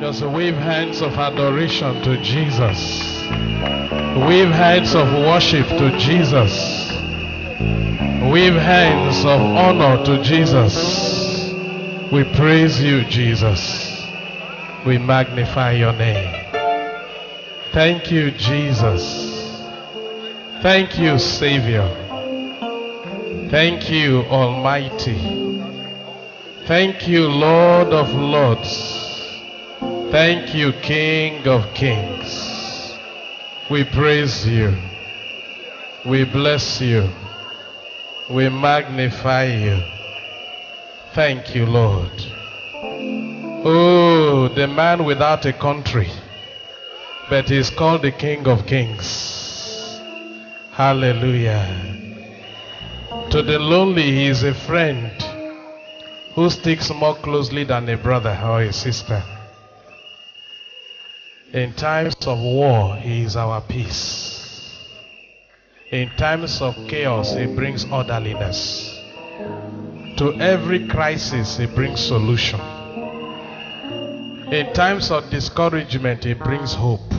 Just wave hands of adoration to Jesus. Wave hands of worship to Jesus. Wave hands of honor to Jesus. We praise you, Jesus. We magnify your name. Thank you, Jesus. Thank you, Savior. Thank you, Almighty. Thank you, Lord of Lords. Thank you, King of Kings. We praise you. We bless you. We magnify you. Thank you, Lord. Oh, the man without a country, but he's called the King of Kings. Hallelujah. To the lonely, he is a friend who sticks more closely than a brother or a sister. In times of war, he is our peace. In times of chaos, he brings orderliness. To every crisis, he brings solution. In times of discouragement, he brings hope.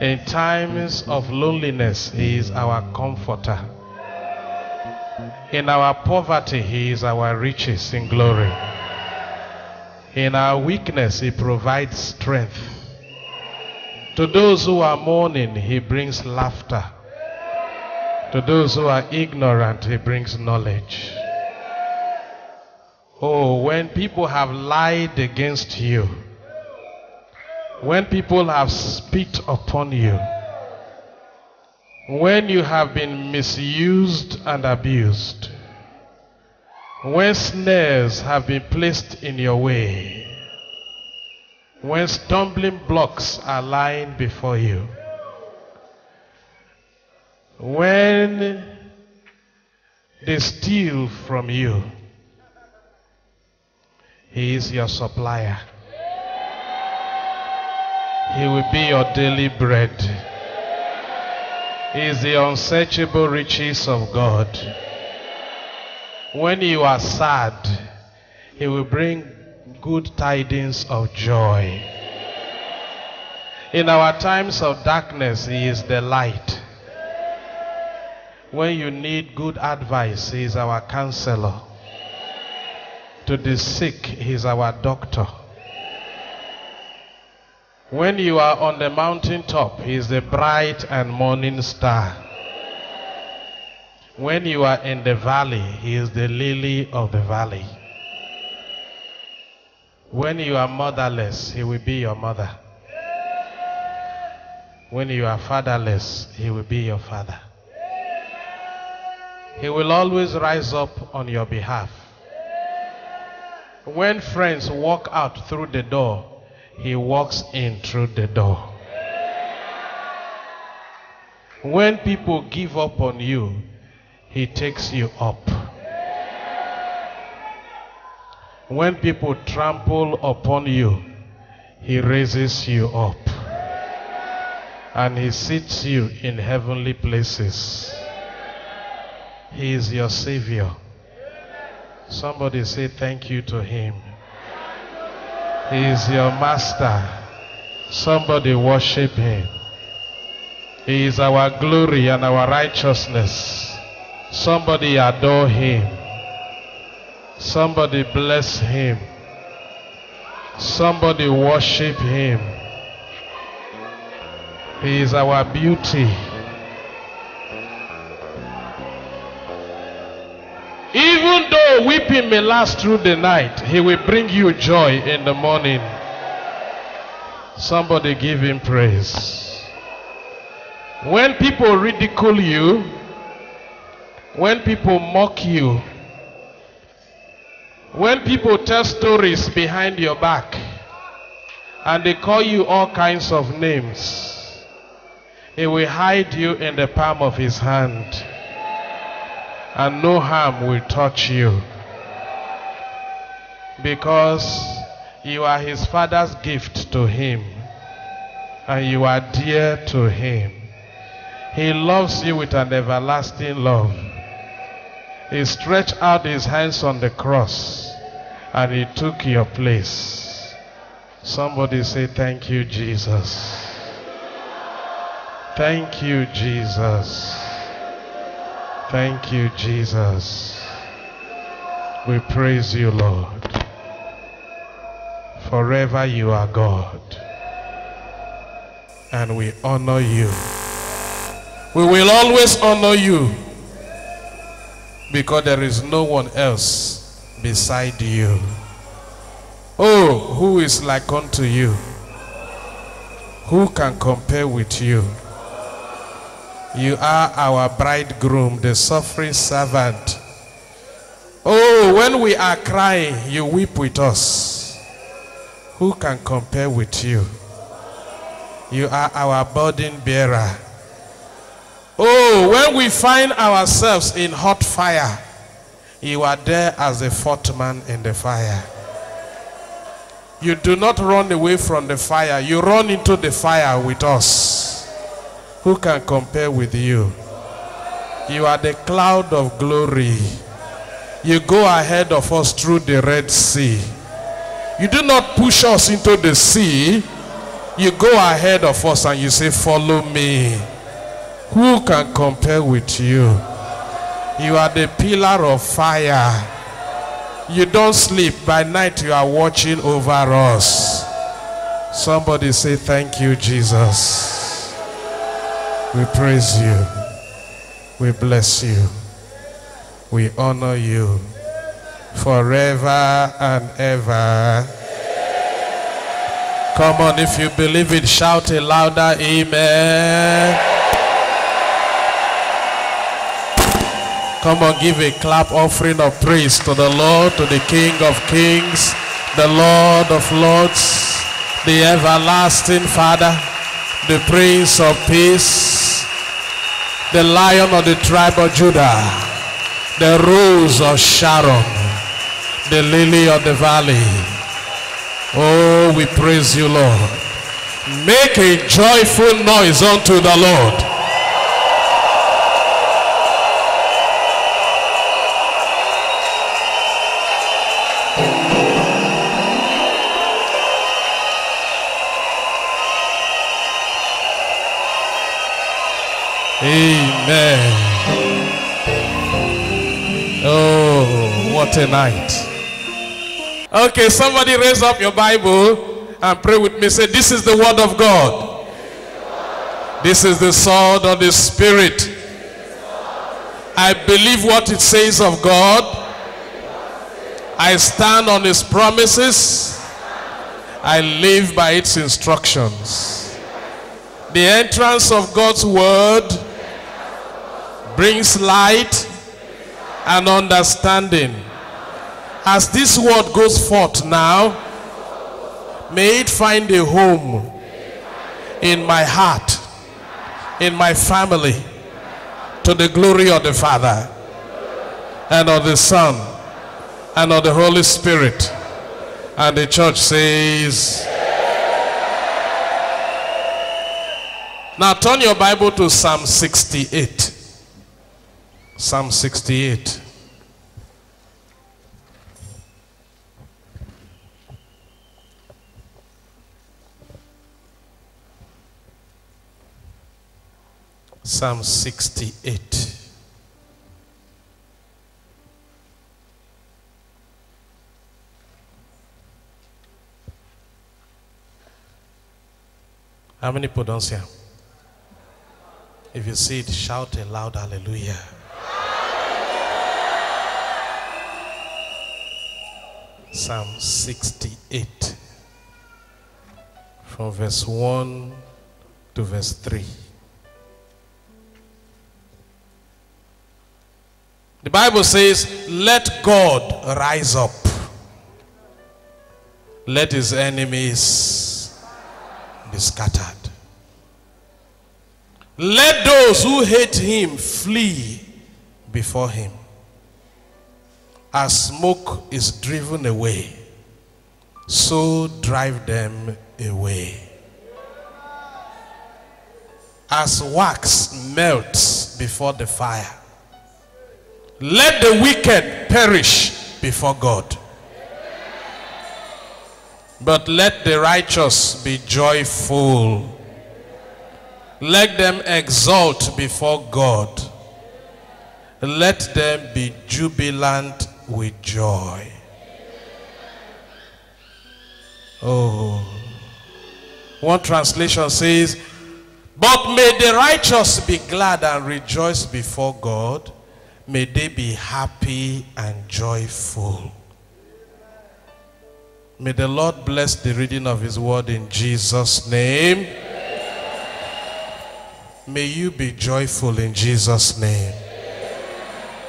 In times of loneliness, he is our comforter. In our poverty, he is our riches in glory. In our weakness, he provides strength. To those who are mourning, he brings laughter. To those who are ignorant, he brings knowledge. Oh, when people have lied against you, when people have spit upon you, when you have been misused and abused, when snares have been placed in your way, when stumbling blocks are lying before you, when they steal from you, He is your supplier. He will be your daily bread. He is the unsearchable riches of God. When you are sad, He will bring good tidings of joy. In our times of darkness, He is the light. When you need good advice, He is our counselor. To the sick, He is our doctor. When you are on the mountaintop, He is the bright and morning star. When you are in the valley, He is the lily of the valley. When you are motherless, He will be your mother. When you are fatherless, He will be your father. He will always rise up on your behalf. When friends walk out through the door, He walks in through the door. When people give up on you, He takes you up. When people trample upon you, He raises you up. And He seats you in heavenly places. He is your Savior. Somebody say thank you to Him. He is your Master. Somebody worship Him. He is our glory and our righteousness. Somebody adore Him. Somebody bless Him. Somebody worship Him. He is our beauty. Even though weeping may last through the night, He will bring you joy in the morning. Somebody give Him praise. When people ridicule you, when people mock you, when people tell stories behind your back and they call you all kinds of names, He will hide you in the palm of His hand and no harm will touch you. Because you are his father's gift to him, and you are dear to him. He loves you with an everlasting love. He stretched out his hands on the cross, and he took your place. Somebody say, Thank you, Jesus. Thank you, Jesus. Thank you, Jesus. We praise you, Lord. Forever you are God. And we honor you. We will always honor you because there is no one else beside you. Oh, who is like unto you? Who can compare with you? You are our bridegroom, the suffering servant. Oh, when we are crying, you weep with us. Who can compare with you? You are our burden bearer. Oh, when we find ourselves in hot fire, you are there as a fourth man in the fire. You do not run away from the fire, you run into the fire with us. Who can compare with you? You are the cloud of glory. You go ahead of us through the Red Sea. You do not push us into the sea. You go ahead of us and you say, Follow me. Who can compare with you? You are the pillar of fire. You don't sleep. By night, you are watching over us. Somebody say, Thank you, Jesus. We praise you. We bless you. We honor you forever and ever. Come on, if you believe it, shout a louder amen. Come on, give a clap offering of praise to the Lord, to the King of Kings, the Lord of Lords, the everlasting Father, the Prince of Peace, the Lion of the tribe of Judah, the Rose of Sharon, the Lily of the Valley. Oh, we praise you, Lord. Make a joyful noise unto the Lord. Amen. Oh, what a night. Okay, somebody raise up your Bible and pray with me. Say, This is the word of God. This is the sword of the Spirit. I believe what it says of God. I stand on His promises. I live by its instructions. The entrance of God's word brings light and understanding. As this word goes forth now, may it find a home in my heart, in my family, to the glory of the Father and of the Son and of the Holy Spirit. And the church says, Now turn your Bible to Psalm 68. Psalm 68. Psalm 68. How many put on here? If you see it, shout a loud hallelujah. Psalm 68 from verse 1 to verse 3. The Bible says, Let God rise up, let his enemies be scattered. Let those who hate him flee before him as smoke is driven away, so drive them away. As wax melts before the fire, let the wicked perish before God. But let the righteous be joyful. Let them exult before God. Let them be jubilant with joy. Oh. One translation says, But may the righteous be glad and rejoice before God. May they be happy and joyful. May the Lord bless the reading of his word in Jesus' name. May you be joyful in Jesus' name.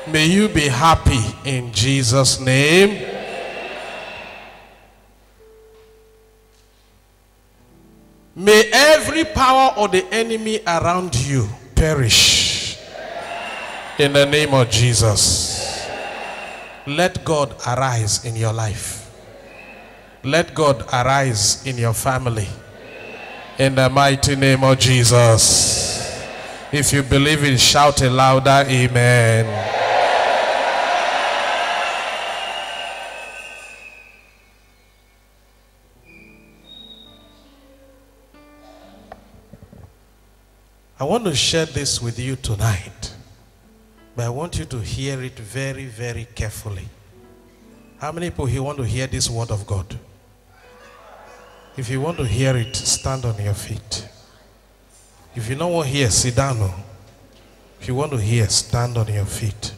May you be happy in Jesus' name. May every power of the enemy around you perish. In the name of Jesus. Let God arise in your life. Let God arise in your family. In the mighty name of Jesus. If you believe it, shout a louder amen. I want to share this with you tonight, but I want you to hear it very, very carefully. How many people here want to hear this word of God? If you want to hear it, stand on your feet. If you don't want to hear, sit down. If you want to hear, stand on your feet.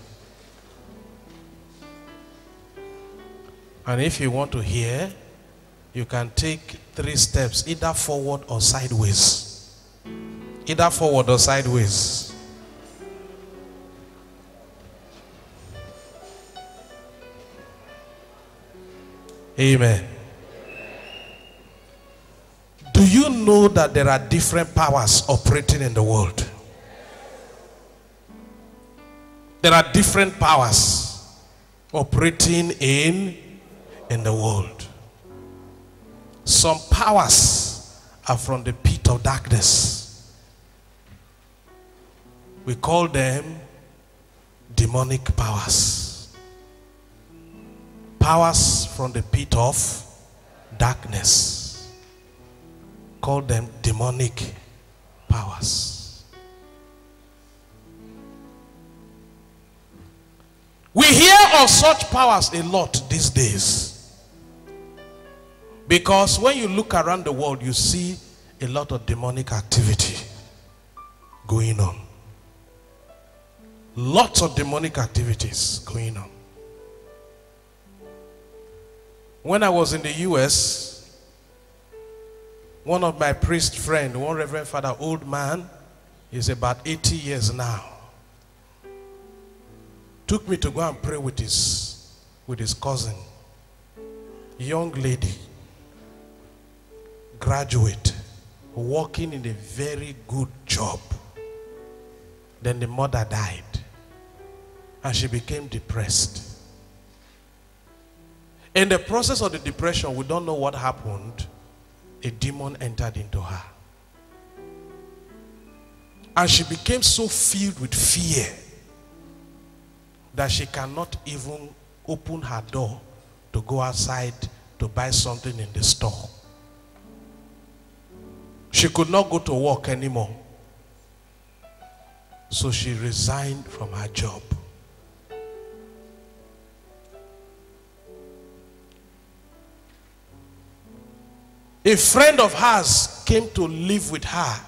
And if you want to hear, you can take three steps, either forward or sideways. Either forward or sideways. Amen. Do you know that there are different powers operating in the world? There are different powers operating in in the world. Some powers are from the pit of darkness. We call them demonic powers. Powers from the pit of darkness. Call them demonic powers. We hear of such powers a lot these days. Because when you look around the world, you see a lot of demonic activity going on. Lots of demonic activities going on. When I was in the US, one of my priest friend, one reverend father, old man, is about 80 years now, took me to go and pray with his, with his cousin, young lady, graduate, working in a very good job. Then the mother died and she became depressed. In the process of the depression, we don't know what happened. A demon entered into her. And she became so filled with fear that she cannot even open her door to go outside to buy something in the store. She could not go to work anymore. So she resigned from her job. A friend of hers came to live with her.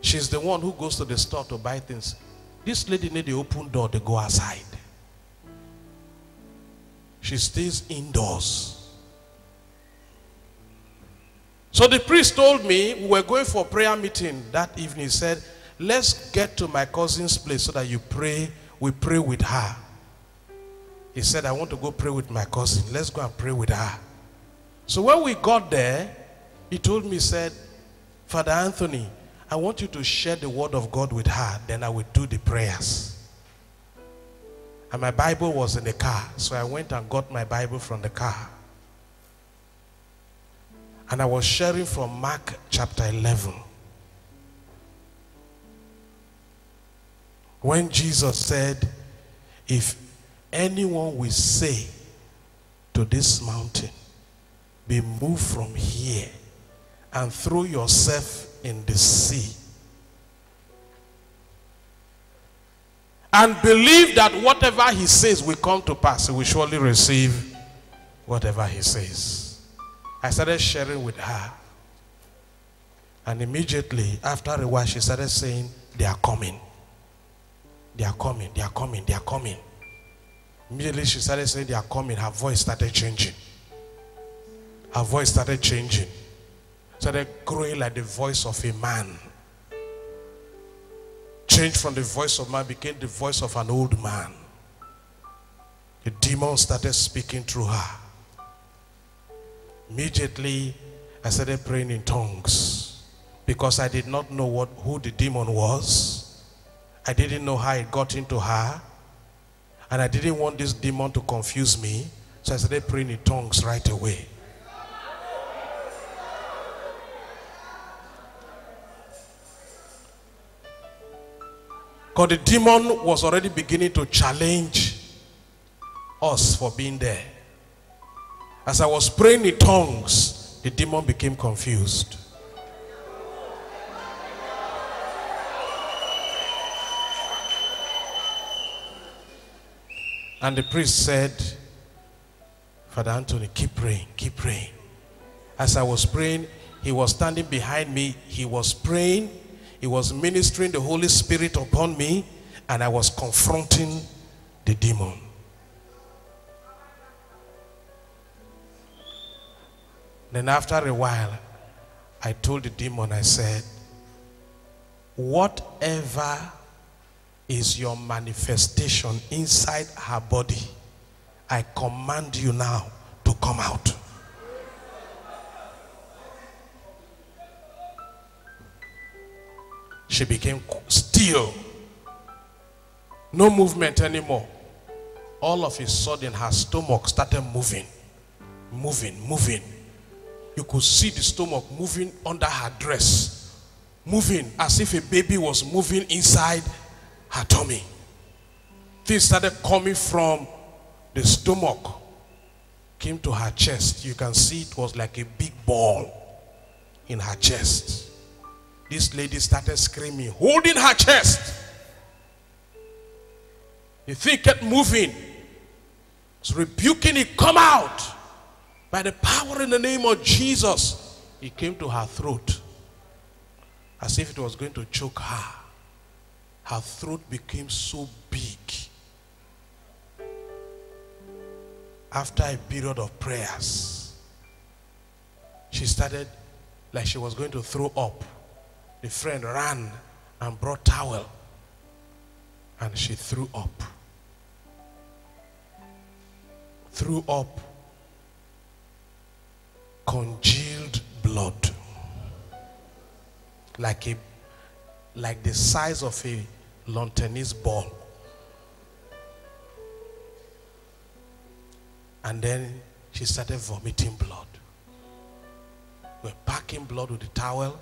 She's the one who goes to the store to buy things. This lady need the open door to go outside. She stays indoors. So the priest told me we were going for prayer meeting that evening. He said, let's get to my cousin's place so that you pray. We pray with her. He said, I want to go pray with my cousin. Let's go and pray with her. So when we got there, he told me, said, Father Anthony, I want you to share the word of God with her. Then I will do the prayers. And my Bible was in the car. So I went and got my Bible from the car. And I was sharing from Mark chapter 11. When Jesus said, If anyone will say to this mountain, be moved from here and throw yourself in the sea. And believe that whatever he says will come to pass. He will surely receive whatever he says. I started sharing with her. And immediately, after a while, she started saying, They are coming. They are coming. They are coming. They are coming. Immediately, she started saying, They are coming. Her voice started changing. Her voice started changing. Started growing like the voice of a man. Changed from the voice of man, became the voice of an old man. The demon started speaking through her. Immediately, I started praying in tongues because I did not know what, who the demon was. I didn't know how it got into her. And I didn't want this demon to confuse me. So I started praying in tongues right away. Because the demon was already beginning to challenge us for being there. As I was praying in tongues, the demon became confused. And the priest said, Father Anthony, keep praying, keep praying. As I was praying, he was standing behind me. He was praying. He was ministering the Holy Spirit upon me. And I was confronting the demon. Then after a while, I told the demon, I said, whatever is your manifestation inside her body, I command you now to come out. She became still. No movement anymore. All of a sudden, her stomach started moving, moving, moving. You could see the stomach moving under her dress, moving as if a baby was moving inside her tummy. Things started coming from the stomach, came to her chest. You can see it was like a big ball in her chest. This lady started screaming, holding her chest. The thing kept moving. Was rebuking it, come out. By the power in the name of Jesus, it came to her throat as if it was going to choke her. Her throat became so big. After a period of prayers, she started like she was going to throw up. The friend ran and brought towel and she threw up. Threw up. Congealed blood. Like a like the size of a lawn tennis ball. And then she started vomiting blood. We're packing blood with the towel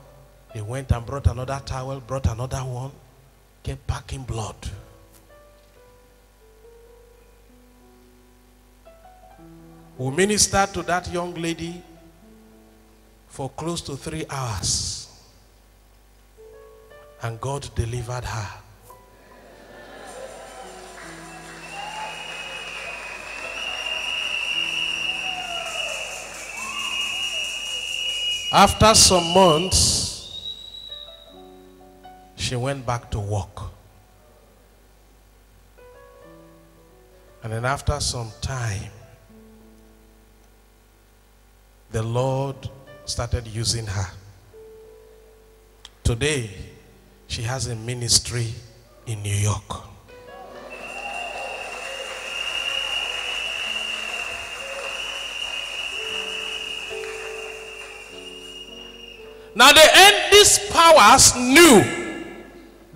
they went and brought another towel brought another one kept packing blood we ministered to that young lady for close to three hours. And God delivered her. After some months, she went back to work. And then after some time, the Lord started using her. Today, she has a ministry in New York. Now, the end, these powers knew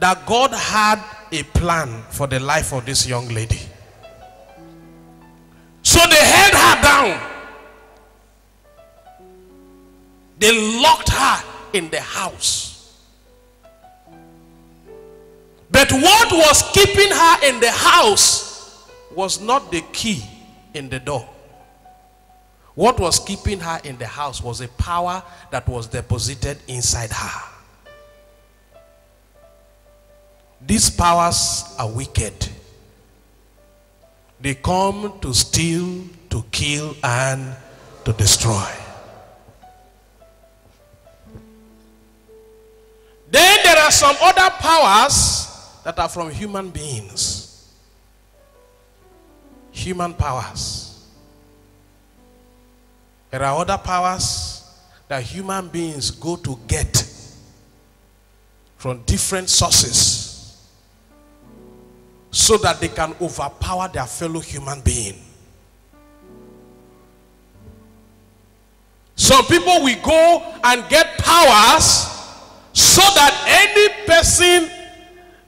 that God had a plan for the life of this young lady. So they held her down They locked her in the house. But what was keeping her in the house was not the key in the door. What was keeping her in the house was a power that was deposited inside her. These powers are wicked. They come to steal, to kill, and to destroy. Then there are some other powers that are from human beings. Human powers. There are other powers that human beings go to get from different sources so that they can overpower their fellow human being. Some people will go and get powers so that any person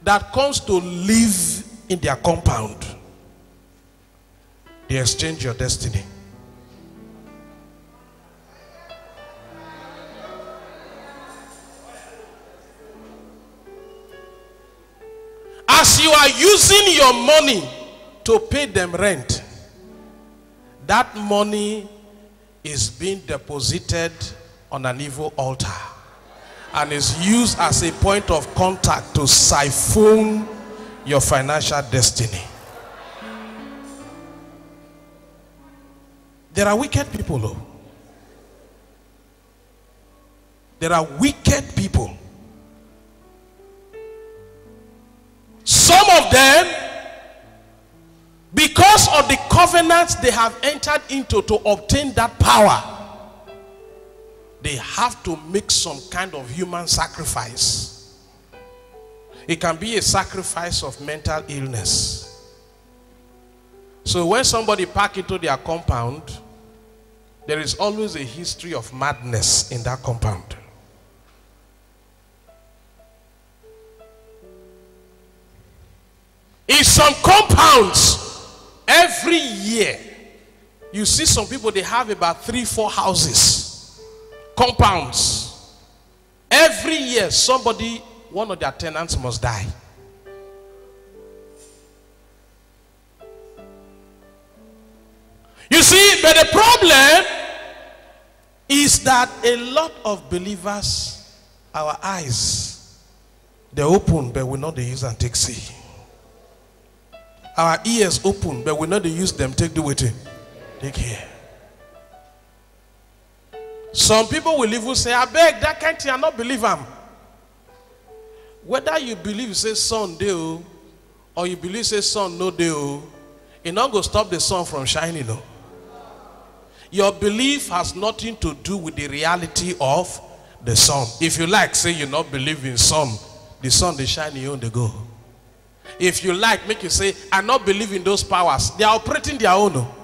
that comes to live in their compound, they exchange your destiny. As you are using your money to pay them rent, that money is being deposited on an evil altar and is used as a point of contact to siphon your financial destiny. There are wicked people, though. There are wicked people. Some of them, because of the covenants they have entered into to obtain that power, they have to make some kind of human sacrifice. It can be a sacrifice of mental illness. So when somebody pack into their compound, there is always a history of madness in that compound. In some compounds, every year, you see some people, they have about three, four houses, compounds. Every year, somebody, one of their tenants must die. You see, but the problem is that a lot of believers, our eyes, they open, but we know they use and take see. Our ears open, but we know they use them, take the waiting. Take care. Some people will even say, I beg, that can't you not believe him. Whether you believe say sun do or you believe say sun no do, it not go stop the sun from shining. No. Your belief has nothing to do with the reality of the sun. If you like, say you not believe in sun, the sun they shine you on the go. If you like, make you say, I not believe in those powers. They are operating their own. oh.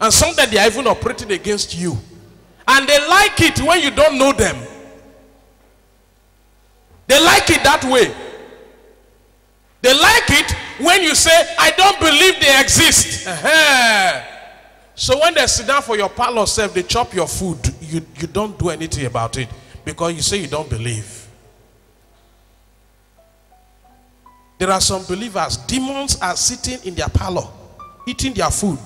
And sometimes they are even operating against you. And they like it when you don't know them. They like it that way. They like it when you say, I don't believe they exist. So when they sit down for your parlor self, they chop your food. You, you don't do anything about it because you say you don't believe. There are some believers, demons are sitting in their parlor, eating their food.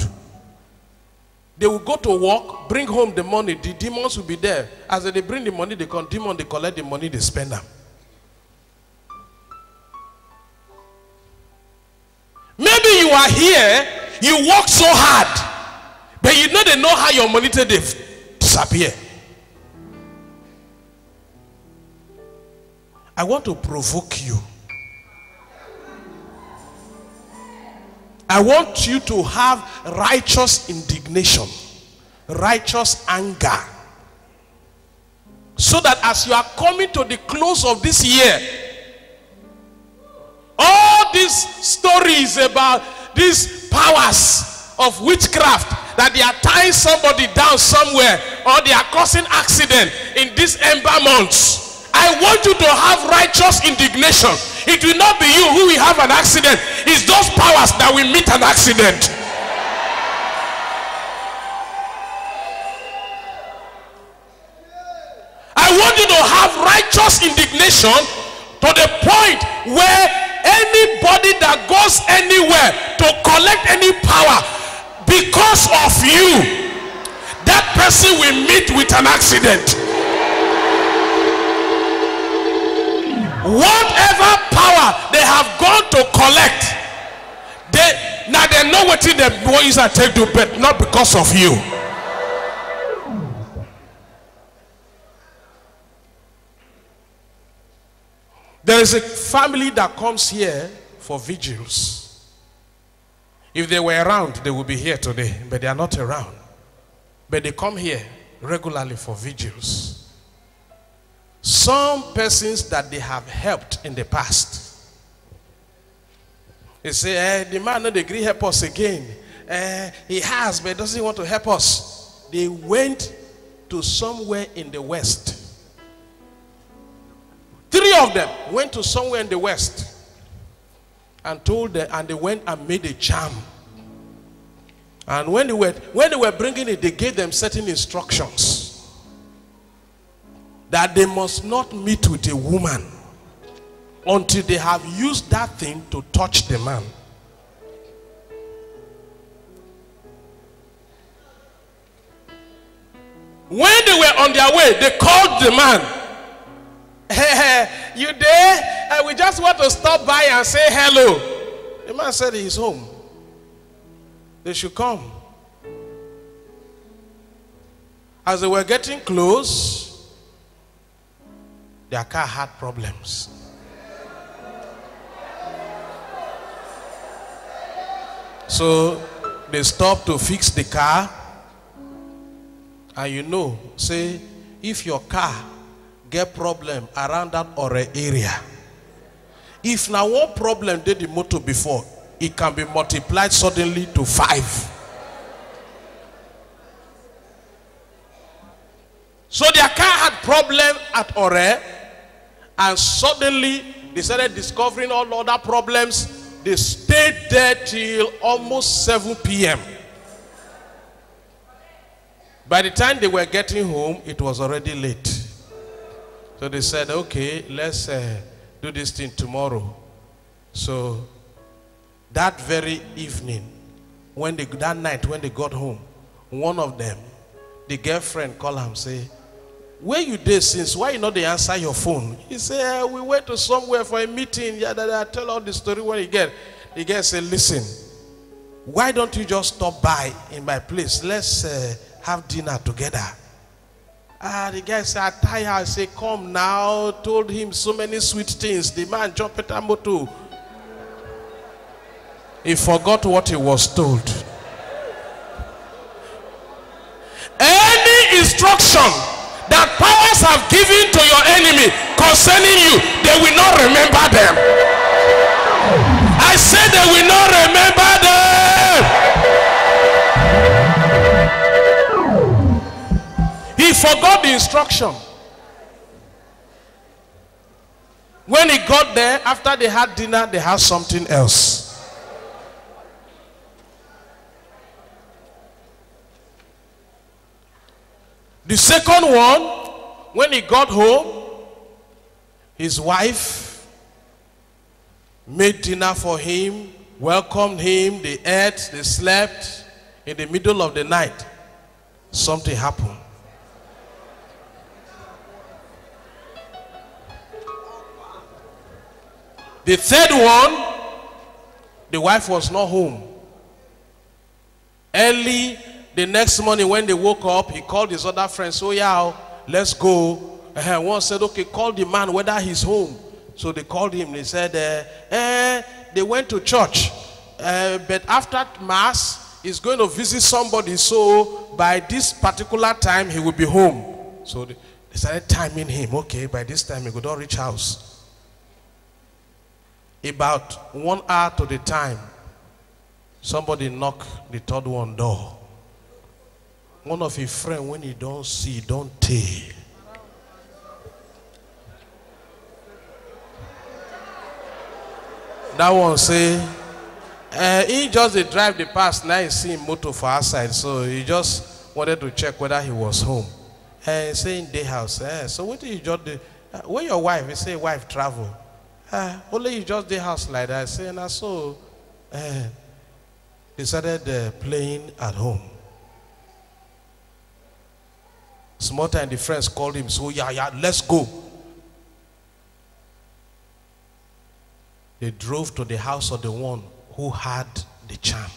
They will go to work, bring home the money. The demons will be there. As they bring the money, they come, demon, they collect the money, they spend them. Maybe you are here, you work so hard, but you know they know how your money they disappear. I want to provoke you. I want you to have righteous indignation, righteous anger. So that as you are coming to the close of this year, all these stories about these powers of witchcraft that they are tying somebody down somewhere or they are causing accident in these ember months. I want you to have righteous indignation. It will not be you who will have an accident. It's those powers that will meet an accident. I want you to have righteous indignation to the point where anybody that goes anywhere to collect any power because of you that person will meet with an accident. Whatever power they have gone to collect, they now they know what the boys are take to bed, not because of you. There is a family that comes here for vigils. If they were around, they would be here today, but they are not around. But they come here regularly for vigils. Some persons that they have helped in the past. They say, eh, the man not agree help us again. Eh, he has, but doesn't want to help us. They went to somewhere in the west. Three of them went to somewhere in the west and told them, and they went and made a jam. And when they were when they were bringing it, they gave them certain instructions that they must not meet with a woman until they have used that thing to touch the man. When they were on their way, they called the man. Hey, you there? Uh, we just want to stop by and say hello. The man said he's home. They should come. As they were getting close, their car had problems. So they stopped to fix the car. And you know, say, if your car get problem around that or area, if now one problem did the motor before, it can be multiplied suddenly to five. So their car had problem at Ore, and suddenly they started discovering all other problems. They stayed there till almost 7 p.m. By the time they were getting home, it was already late. So they said, okay, let's uh, do this thing tomorrow. So that very evening, when they, that night when they got home, one of them, the girlfriend called him say, where you did since? Why not they answer your phone? He said, we went to somewhere for a meeting. Yeah, that I tell all the story when you get. The guy said, listen, why don't you just stop by in my place? Let's uh, have dinner together. Ah, the guy said, I tired. I say, come now. Told him so many sweet things. The man jumped at motor. He forgot what he was told. Any instruction that powers have given to your enemy concerning you, they will not remember them. I said they will not remember them. He forgot the instruction. When he got there, after they had dinner, they had something else. The second one, when he got home, his wife made dinner for him, welcomed him, they ate, they slept. In the middle of the night, something happened. The third one, the wife was not home. Early the next morning when they woke up, he called his other friends. So yeah, let's go. Uh, one said, okay, call the man whether he's home. So they called him. They said, uh, uh, they went to church. Uh, but after mass, he's going to visit somebody. So by this particular time, he will be home. So they, they started timing him. Okay, by this time, he could not reach house. About one hour to the time, somebody knocked the third one door. One of his friend, when he don't see, don't tell. That one say, uh, he just drive the past now he see motor for outside so he just wanted to check whether he was home. Uh, say in day house. Uh, so what did you just do? Uh, where your wife? He say wife travel. Uh, only you just day house like that. I say na so. Uh, started uh, playing at home. Small and the friends called him, so yeah, yeah, let's go. They drove to the house of the one who had the charm.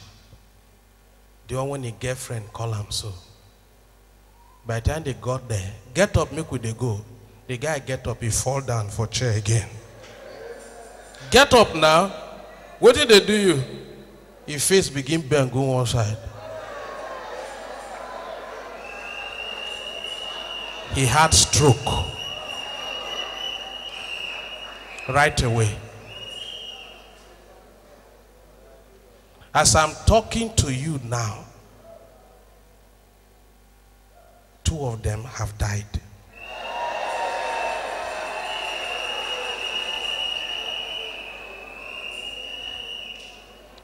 The one when a girlfriend call him so. By the time they got there, get up, make with they go. The guy get up, he fall down for chair again. Get up now. What did they do you? His face begin bend, go one side. He had stroke. Right away. As I'm talking to you now, two of them have died.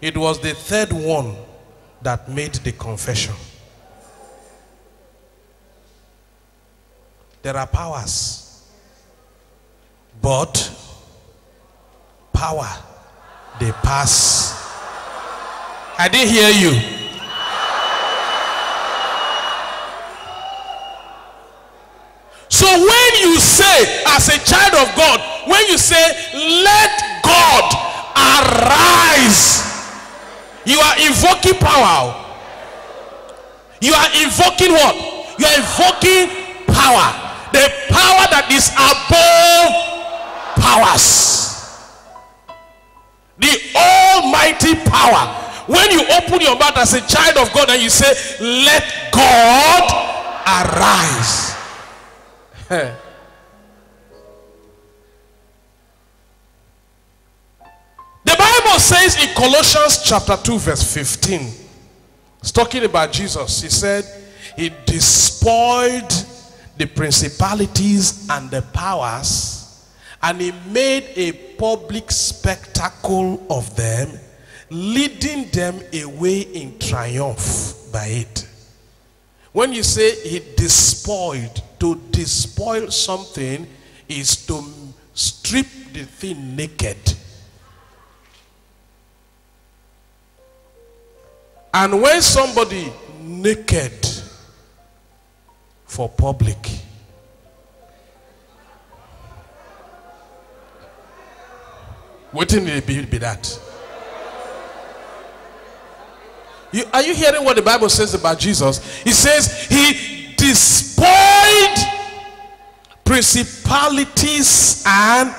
It was the third one that made the confession. There are powers, but power they pass. I didn't hear you. So when you say, as a child of God, when you say, let God arise, you are invoking power. You are invoking what? You are invoking power. The power that is above powers. The almighty power. When you open your mouth as a child of God and you say, let God arise. The Bible says in Colossians chapter 2, verse 15, it's talking about Jesus. He said, He despoiled the principalities and the powers, and He made a public spectacle of them, leading them away in triumph by it. When you say He despoiled, to despoil something is to strip the thing naked. And when somebody naked for public, did it be, be that? You, are you hearing what the Bible says about Jesus? He says he despoiled principalities and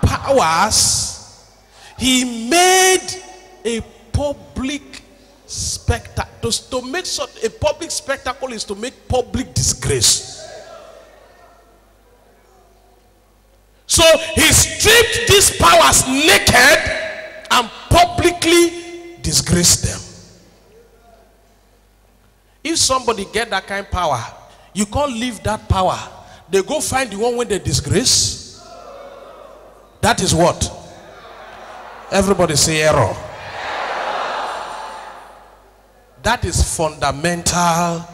powers. He made a public spectacle. To, to make such a public spectacle is to make public disgrace. So he stripped these powers naked and publicly disgraced them. If somebody get that kind of power, you can't leave that power. They go find the one when they disgrace. That is what? Everybody say error. That is fundamental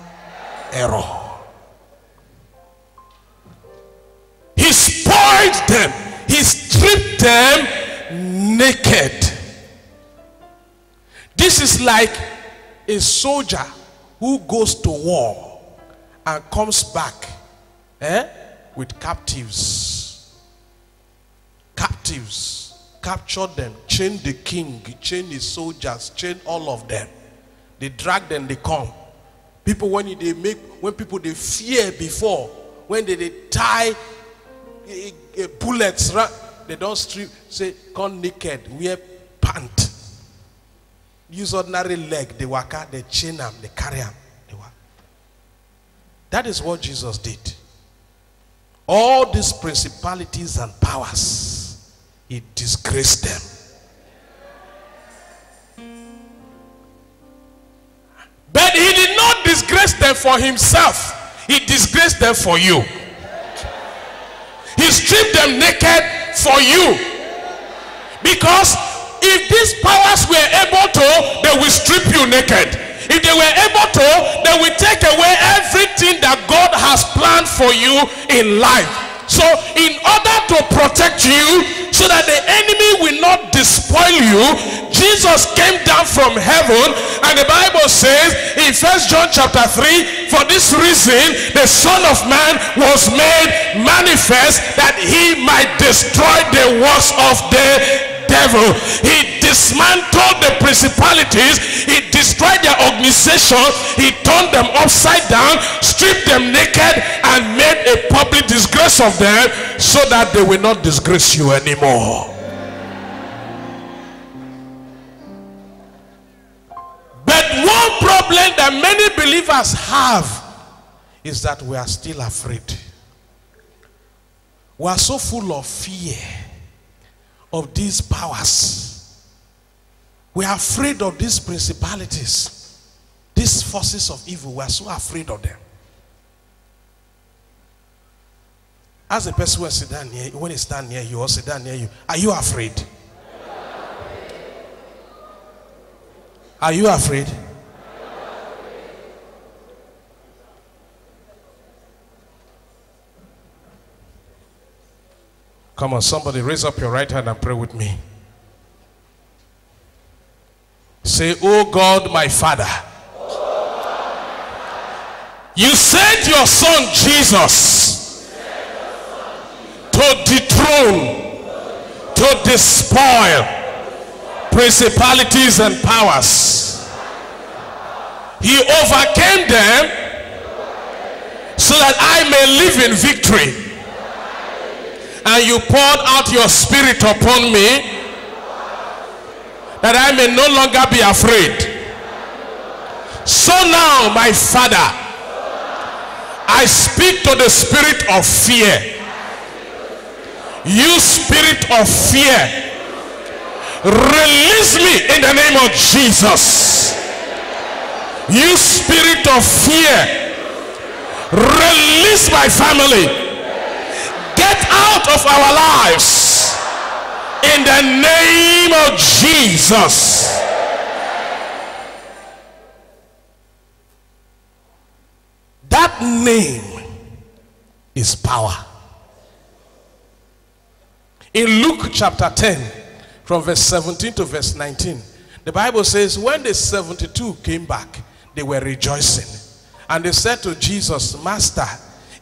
error. He spoiled them. He stripped them naked. This is like a soldier who goes to war and comes back eh, with captives. Captives. Capture them, chain the king, chain his soldiers, chain all of them. They drag them, they come. People when they make when people they fear before, when they, they tie a, a bullets, they don't strip, say, come naked, wear pant. Use ordinary leg, they waka, they chain them, they carry them. They walk. That is what Jesus did. All these principalities and powers, he disgraced them. But he did not disgrace them for himself. He disgraced them for you. He stripped them naked for you. Because if these powers were able to, they will strip you naked. If they were able to, they will take away everything that God has planned for you in life. So in order to protect you, so that the enemy will not despoil you, Jesus came down from heaven and the Bible says in First John chapter 3, for this reason the Son of Man was made manifest that he might destroy the works of the devil. He dismantled the principalities. He destroyed their organization. He turned them upside down, stripped them naked, and made a public disgrace of them so that they will not disgrace you anymore. But one problem that many believers have is that we are still afraid. We are so full of fear of these powers. We are afraid of these principalities, these forces of evil. We are so afraid of them. As a person sit down near when he stand near you or sit down near you, are you afraid? Are you afraid? Come on, somebody raise up your right hand and pray with me. Say, Oh God, my Father, you sent your son Jesus to dethrone, to despoil principalities and powers. He overcame them so that I may live in victory and you poured out your spirit upon me that I may no longer be afraid. So now, my Father, I speak to the spirit of fear. You spirit of fear, release me in the name of Jesus. You spirit of fear, release my family get out of our lives in the name of Jesus. That name is power. In Luke chapter 10, from verse 17 to verse 19, the Bible says, When the 72 came back, they were rejoicing. And they said to Jesus, Master,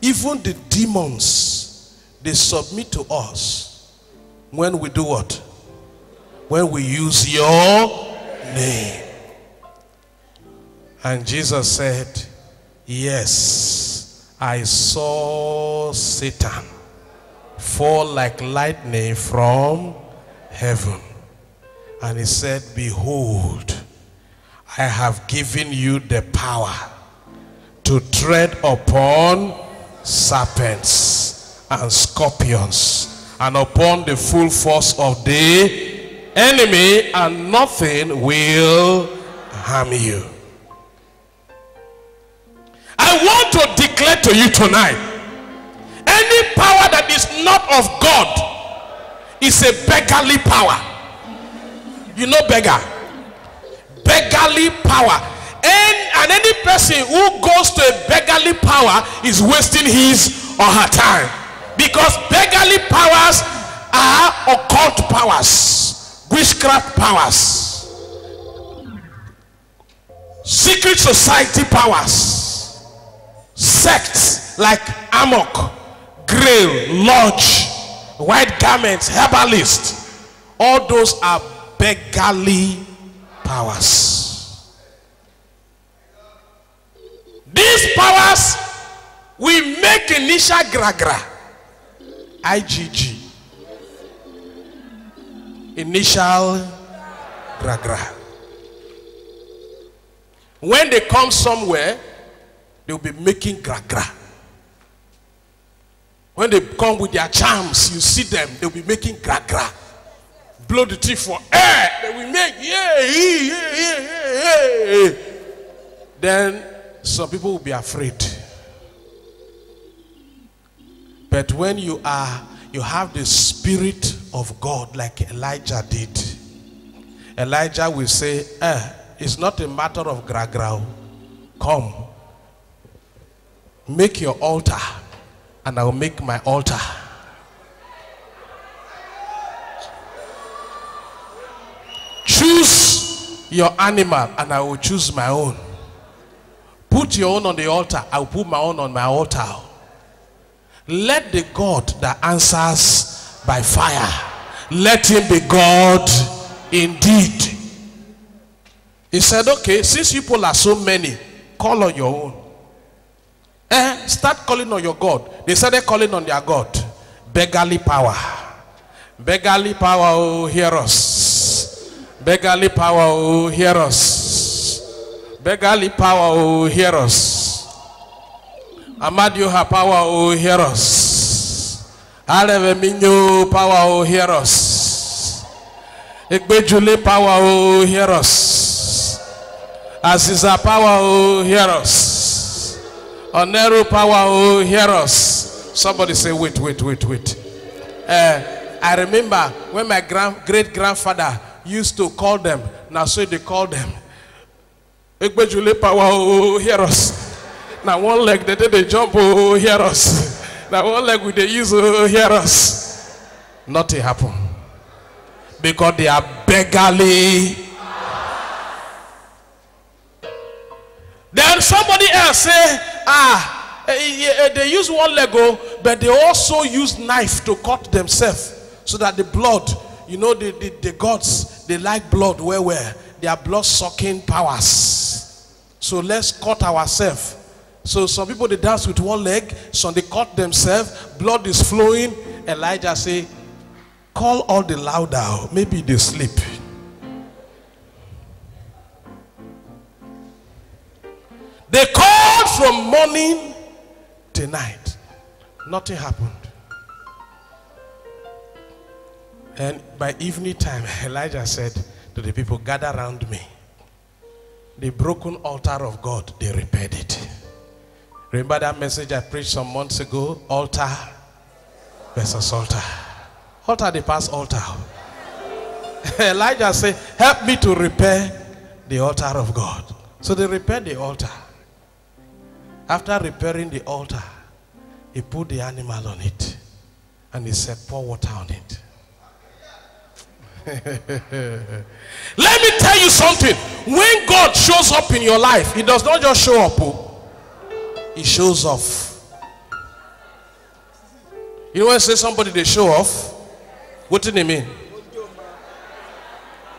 even the demons, they submit to us when we do what? When we use your name. And Jesus said, Yes, I saw Satan fall like lightning from heaven. And he said, Behold, I have given you the power to tread upon serpents and scorpions and upon the full force of the enemy, and nothing will harm you. I want to declare to you tonight any power that is not of God is a beggarly power. You know, beggar, beggarly power. And, and any person who goes to a beggarly power is wasting his or her time because beggarly powers are occult powers, witchcraft powers, secret society powers, sects like Amok, Grail, Lodge, White Garments, Herbalist. All those are beggarly powers. These powers we make initial gragra. IGG. Initial gragra. When they come somewhere, they'll be making gragra. When they come with their charms, you see them, they'll be making gragra. Blow the tree for air, they will make yeah, yeah, yeah, yeah. Then some people will be afraid. But when you are, you have the spirit of God like Elijah did. Elijah will say, eh, it's not a matter of gragra. Come, make your altar, and I'll make my altar. Choose your animal and I will choose my own. Put your own on the altar. I will put my own on my altar. Let the God that answers by fire, let him be God indeed. He said, okay, since people are so many, call on your own. Eh, start calling on your God. They started calling on their God. Beggarly power. Beggarly power, oh, hear us. Beggarly power, oh, hear us. Beggarly power, oh, hear us. Amadioha power, oh, hear us. Aleveminyo power, oh, hear us. Egbejule power, oh, hear us. Aziza power, oh, hear us. Onero power, oh, hear us. Somebody say, wait, wait, wait, wait. Uh, I remember when my grand, great grandfather used to call them. Now, so they call them. Egbejule power, oh, hear us. Now, one leg, they did they jump, oh, hear us. Now, one leg, with they use, oh, hear us. Nothing happened. Because they are beggarly. Then somebody else say, ah, eh, eh, they use one leg, oh, but they also use knife to cut themselves so that the blood, you know, the, the, the gods, they like blood where where they are blood sucking powers. So let's cut ourselves. So some people they dance with one leg, some they cut themselves, blood is flowing. Elijah say, call all the louder, maybe they sleep. They called from morning to night. Nothing happened. And by evening time, Elijah said to the people, Gather around me. The broken altar of God, they repaired it. Remember that message I preached some months ago? Altar versus altar. Altar, the past altar. Elijah said, Help me to repair the altar of God. So they repaired the altar. After repairing the altar, he put the animal on it and he said, Pour water on it. Let me tell you something. When God shows up in your life, He does not just show up, oh, He shows off. You know when I say somebody they show off? What do they mean?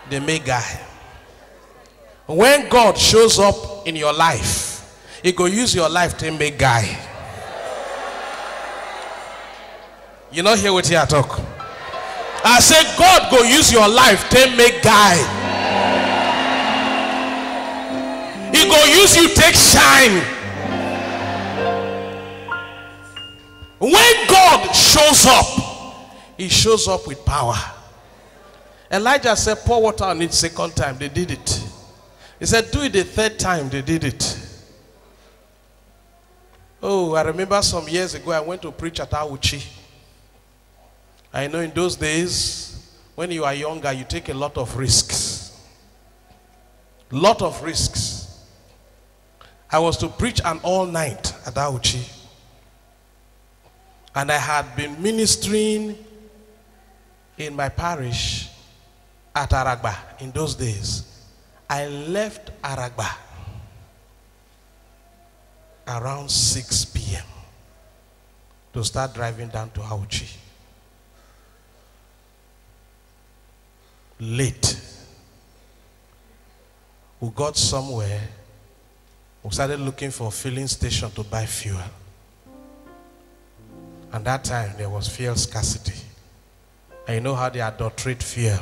They make guy. When God shows up in your life, He go use your life to make guy. You not hear what I talk? I say God go use your life to make guy. He go use you take shine. When God shows up, he shows up with power. Elijah said, pour water on it second time. They did it. He said, do it the third time. They did it. Oh, I remember some years ago I went to preach at Auchi. I know in those days, when you are younger, you take a lot of risks. Lot of risks. I was to preach an all night at Auchi. And I had been ministering in my parish at Aragba in those days. I left Aragba around 6 p.m. to start driving down to Auchi. late. We got somewhere. We started looking for a filling station to buy fuel. And that time there was fuel scarcity. And you know how they adulterate fuel.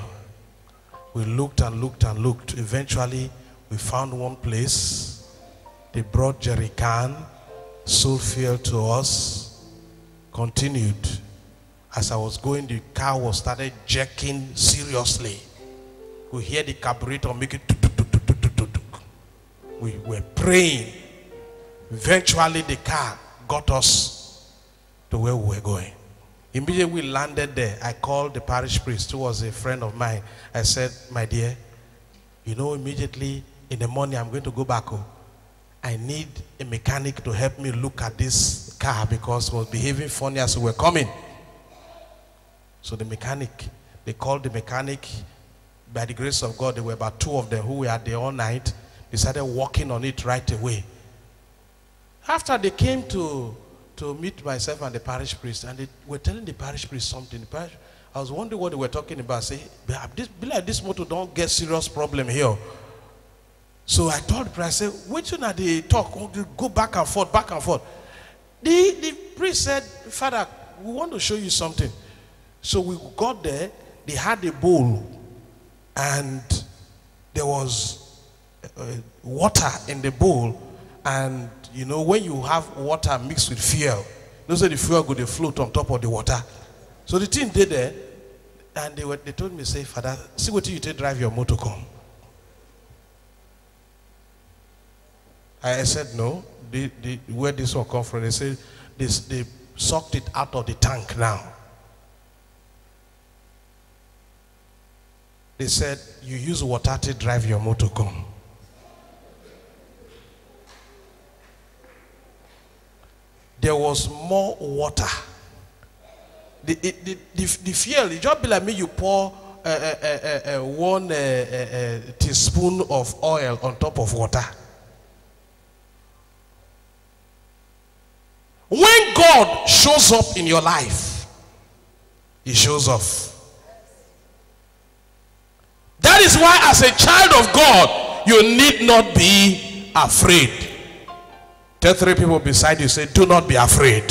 We looked and looked and looked. Eventually, we found one place. They brought jerry can, sold fuel to us, continued as I was going, the car was started jerking seriously. We hear the carburetor make it. We were praying. Eventually, the car got us to where we were going. Immediately we landed there, I called the parish priest, who was a friend of mine. I said, My dear, you know, immediately in the morning I'm going to go back home. I need a mechanic to help me look at this car because it was behaving funny as we were coming. So the mechanic, they called the mechanic, by the grace of God, there were about two of them who were at there all night. They started working on it right away. After they came to, to meet myself and the parish priest, and they were telling the parish priest something. Parish, I was wondering what they were talking about. Say, be like this motor don't get serious problem here. So I told the priest, I said, wait till they talk, go back and forth, back and forth. The, the priest said, Father, we want to show you something. So we got there, they had a bowl, and there was uh, water in the bowl. And you know, when you have water mixed with fuel, those are the fuel go they float on top of the water. So the team did there, and they were they told me, say, Father, see what you take drive your motor come. I said, no. The, the, where this one come from? They said, this, they sucked it out of the tank now. They said, you use water to drive your motor come. There was more water. The, the, the, the, the fuel, it just be like me, you pour uh, uh, uh, one uh, uh, teaspoon of oil on top of water. When God shows up in your life, He shows off. That is why, as a child of God, you need not be afraid. Tell three people beside you, say, Do not be afraid.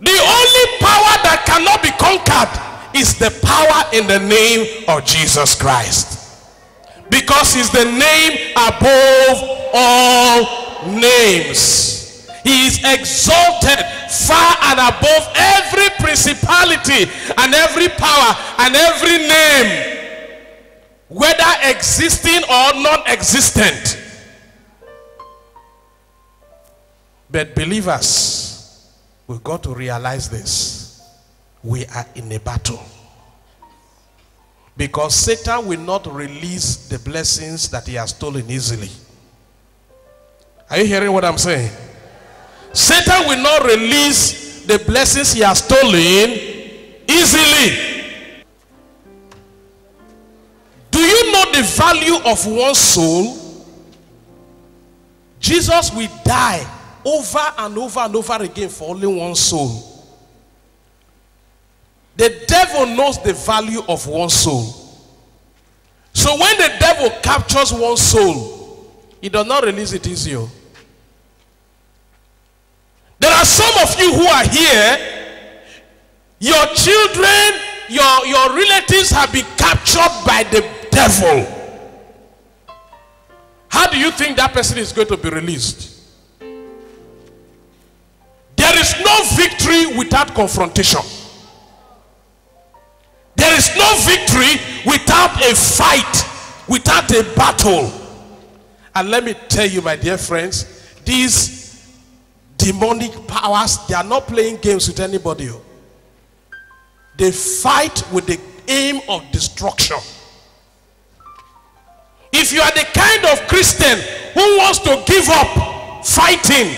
The only power that cannot be conquered is the power in the name of Jesus Christ. Because it's the name above all names. He is exalted far and above every principality and every power and every name, whether existing or non-existent. But believers, we've got to realize this we are in a battle. Because Satan will not release the blessings that he has stolen easily. Are you hearing what I'm saying? Satan will not release the blessings he has stolen easily. Do you know the value of one soul? Jesus will die over and over and over again for only one soul. The devil knows the value of one soul. So when the devil captures one soul, he does not release it easily. There are some of you who are here, your children, your, your relatives have been captured by the devil. How do you think that person is going to be released? There is no victory without confrontation. There is no victory without a fight, without a battle. And let me tell you, my dear friends, these demonic powers, they are not playing games with anybody. Oh. They fight with the aim of destruction. If you are the kind of Christian who wants to give up fighting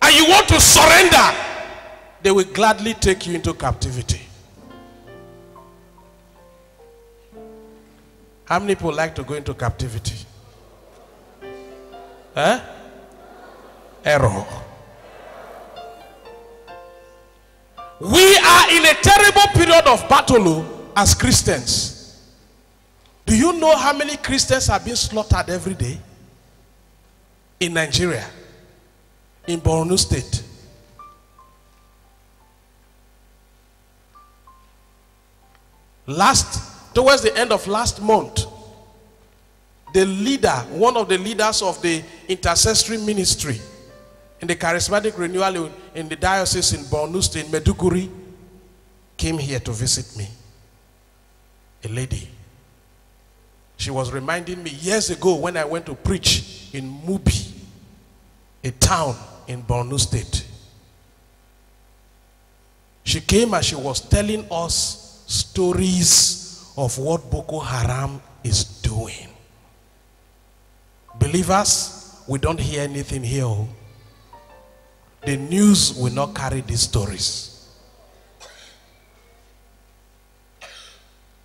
and you want to surrender, they will gladly take you into captivity. How many people like to go into captivity? Huh? Error. We are in a terrible period of battle oh, as Christians. Do you know how many Christians are being slaughtered every day? In Nigeria, in Borno State. Last Towards the end of last month, the leader, one of the leaders of the intercessory ministry in the charismatic renewal in the diocese in State, in Maiduguri, came here to visit me. A lady. She was reminding me years ago when I went to preach in Mubi, a town in Borno State. She came and she was telling us stories of what Boko Haram is doing. Believers, we don't hear anything here. Oh. The news will not carry these stories.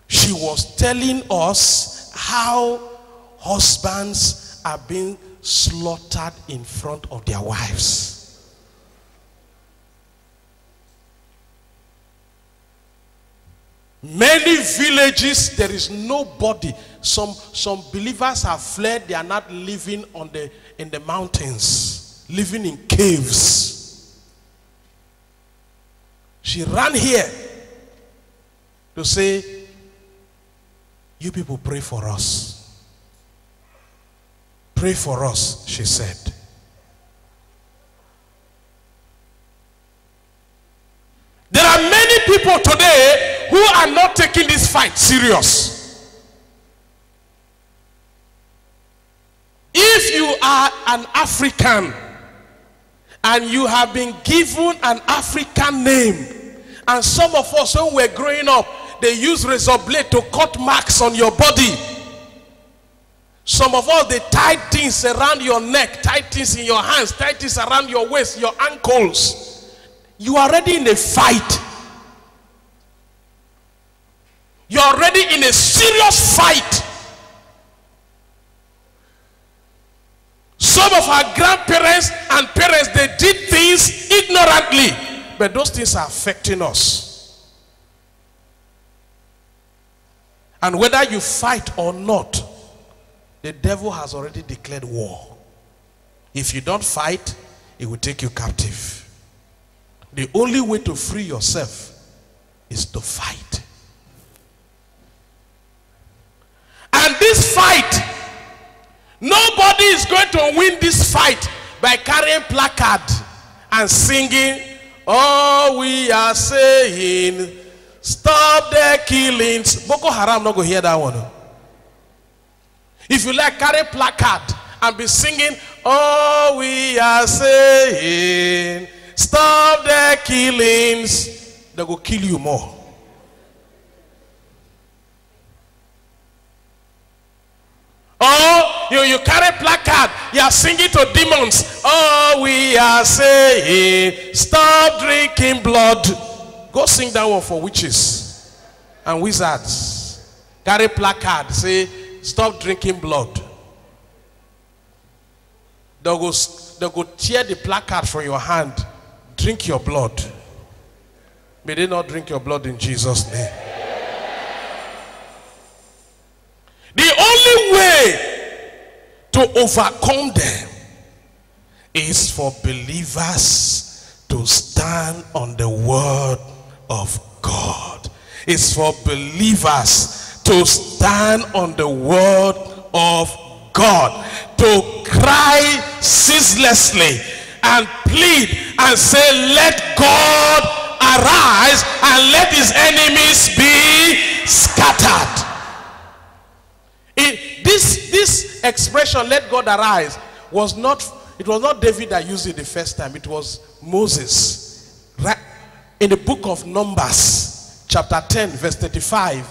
She was telling us how husbands are being slaughtered in front of their wives. Many villages, there is nobody. Some, some believers have fled. They are not living on the, in the mountains, living in caves. She ran here to say, You people pray for us. Pray for us, she said. There are many people today who are not taking this fight serious. If you are an African and you have been given an African name, and some of us when we're growing up, they use razor blade to cut marks on your body. Some of us, they tie things around your neck, tie things in your hands, tie things around your waist, your ankles. You are already in a fight. You're already in a serious fight. Some of our grandparents and parents, they did things ignorantly, but those things are affecting us. And whether you fight or not, the devil has already declared war. If you don't fight, it will take you captive. The only way to free yourself is to fight. And this fight, nobody is going to win this fight by carrying placard and singing, Oh, we are saying, stop the killings. Boko Haram not go hear that one. If you like carry placard and be singing, Oh, we are saying, stop the killings, they will kill you more. Oh, you, you carry placard, you are singing to demons. Oh, we are saying, stop drinking blood. Go sing that one for witches and wizards. Carry placard, say, stop drinking blood. They'll go, they'll go tear the placard from your hand. Drink your blood. May they not drink your blood in Jesus' name. The only way to overcome them is for believers to stand on the word of God. It's for believers to stand on the word of God, to cry ceaselessly and plead and say, Let God arise and let his enemies be scattered. This, this expression, let God arise, was not, it was not David that used it the first time, it was Moses. Right? In the book of Numbers, chapter 10, verse 35.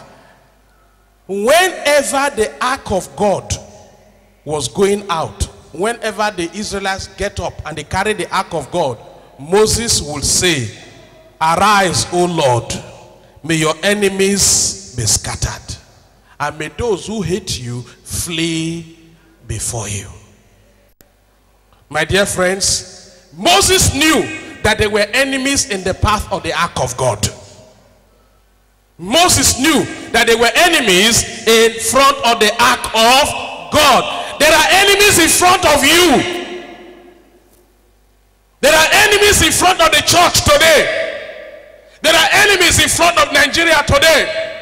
Whenever the ark of God was going out, whenever the Israelites get up and they carry the ark of God, Moses will say, Arise, O Lord, may your enemies be scattered and may those who hate you flee before you. My dear friends, Moses knew that there were enemies in the path of the ark of God. Moses knew that there were enemies in front of the ark of God. There are enemies in front of you. There are enemies in front of the church today. There are enemies in front of Nigeria today.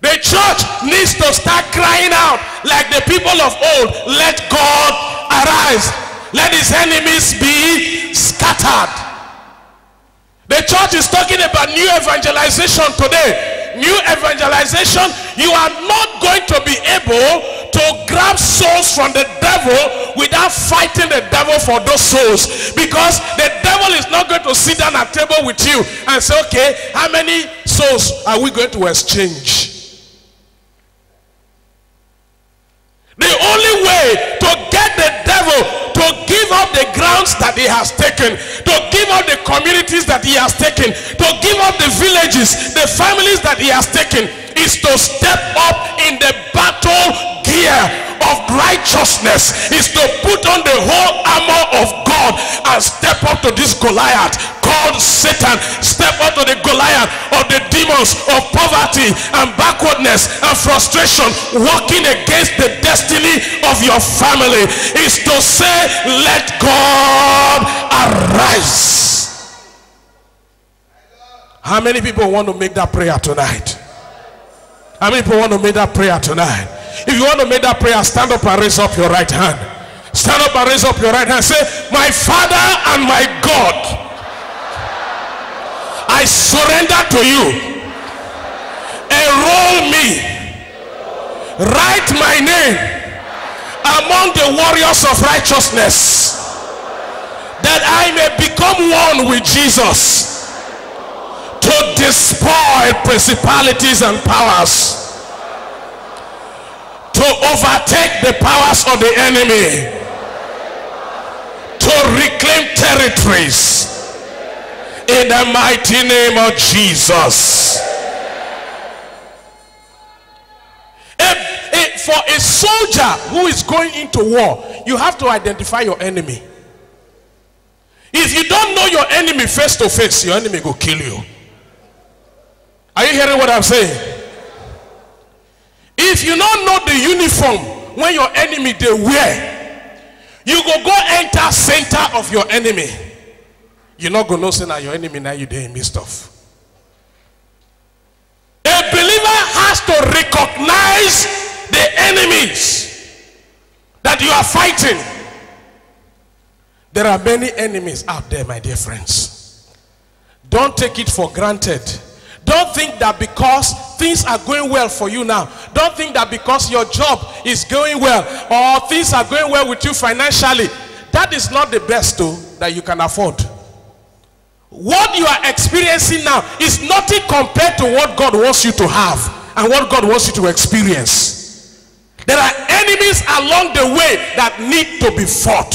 The church needs to start crying out like the people of old. Let God arise. Let his enemies be scattered. The church is talking about new evangelization today. New evangelization, you are not going to be able to grab souls from the devil without fighting the devil for those souls. Because the devil is not going to sit down at table with you and say, okay, how many souls are we going to exchange? The only way to get the devil to give up the grounds that he has taken, to give up the communities that he has taken, to give up the villages, the families that he has taken, is to step up in the battle gear righteousness is to put on the whole armor of God and step up to this Goliath called Satan. Step up to the Goliath of the demons of poverty and backwardness and frustration working against the destiny of your family is to say let God arise. How many people want to make that prayer tonight? How many people want to make that prayer tonight? If you want to make that prayer, stand up and raise up your right hand. Stand up and raise up your right hand. Say, My Father and my God, I surrender to you. Enroll me. Write my name among the warriors of righteousness that I may become one with Jesus to despoil principalities and powers to overtake the powers of the enemy to reclaim territories. In the mighty name of Jesus. A- a- for a soldier who is going into war you have to identify your enemy. If you don't know your enemy face to face your enemy will kill you. Are you hearing what i'm saying if you don't know the uniform when your enemy they wear you go go enter center of your enemy. You not go know say na your enemy now you dey in midst of. A believer has to recognize the enemies that you are fighting. There are many enemies out there my dear friends. Don't take it for granted don't think that because things are going well for you now don't think that because your job is going well or things are going well with you financially that is not the best though that you can afford what you are experiencing now is nothing compared to what God wants you to have and what God wants you to experience. There are enemies along the way that need to be fought.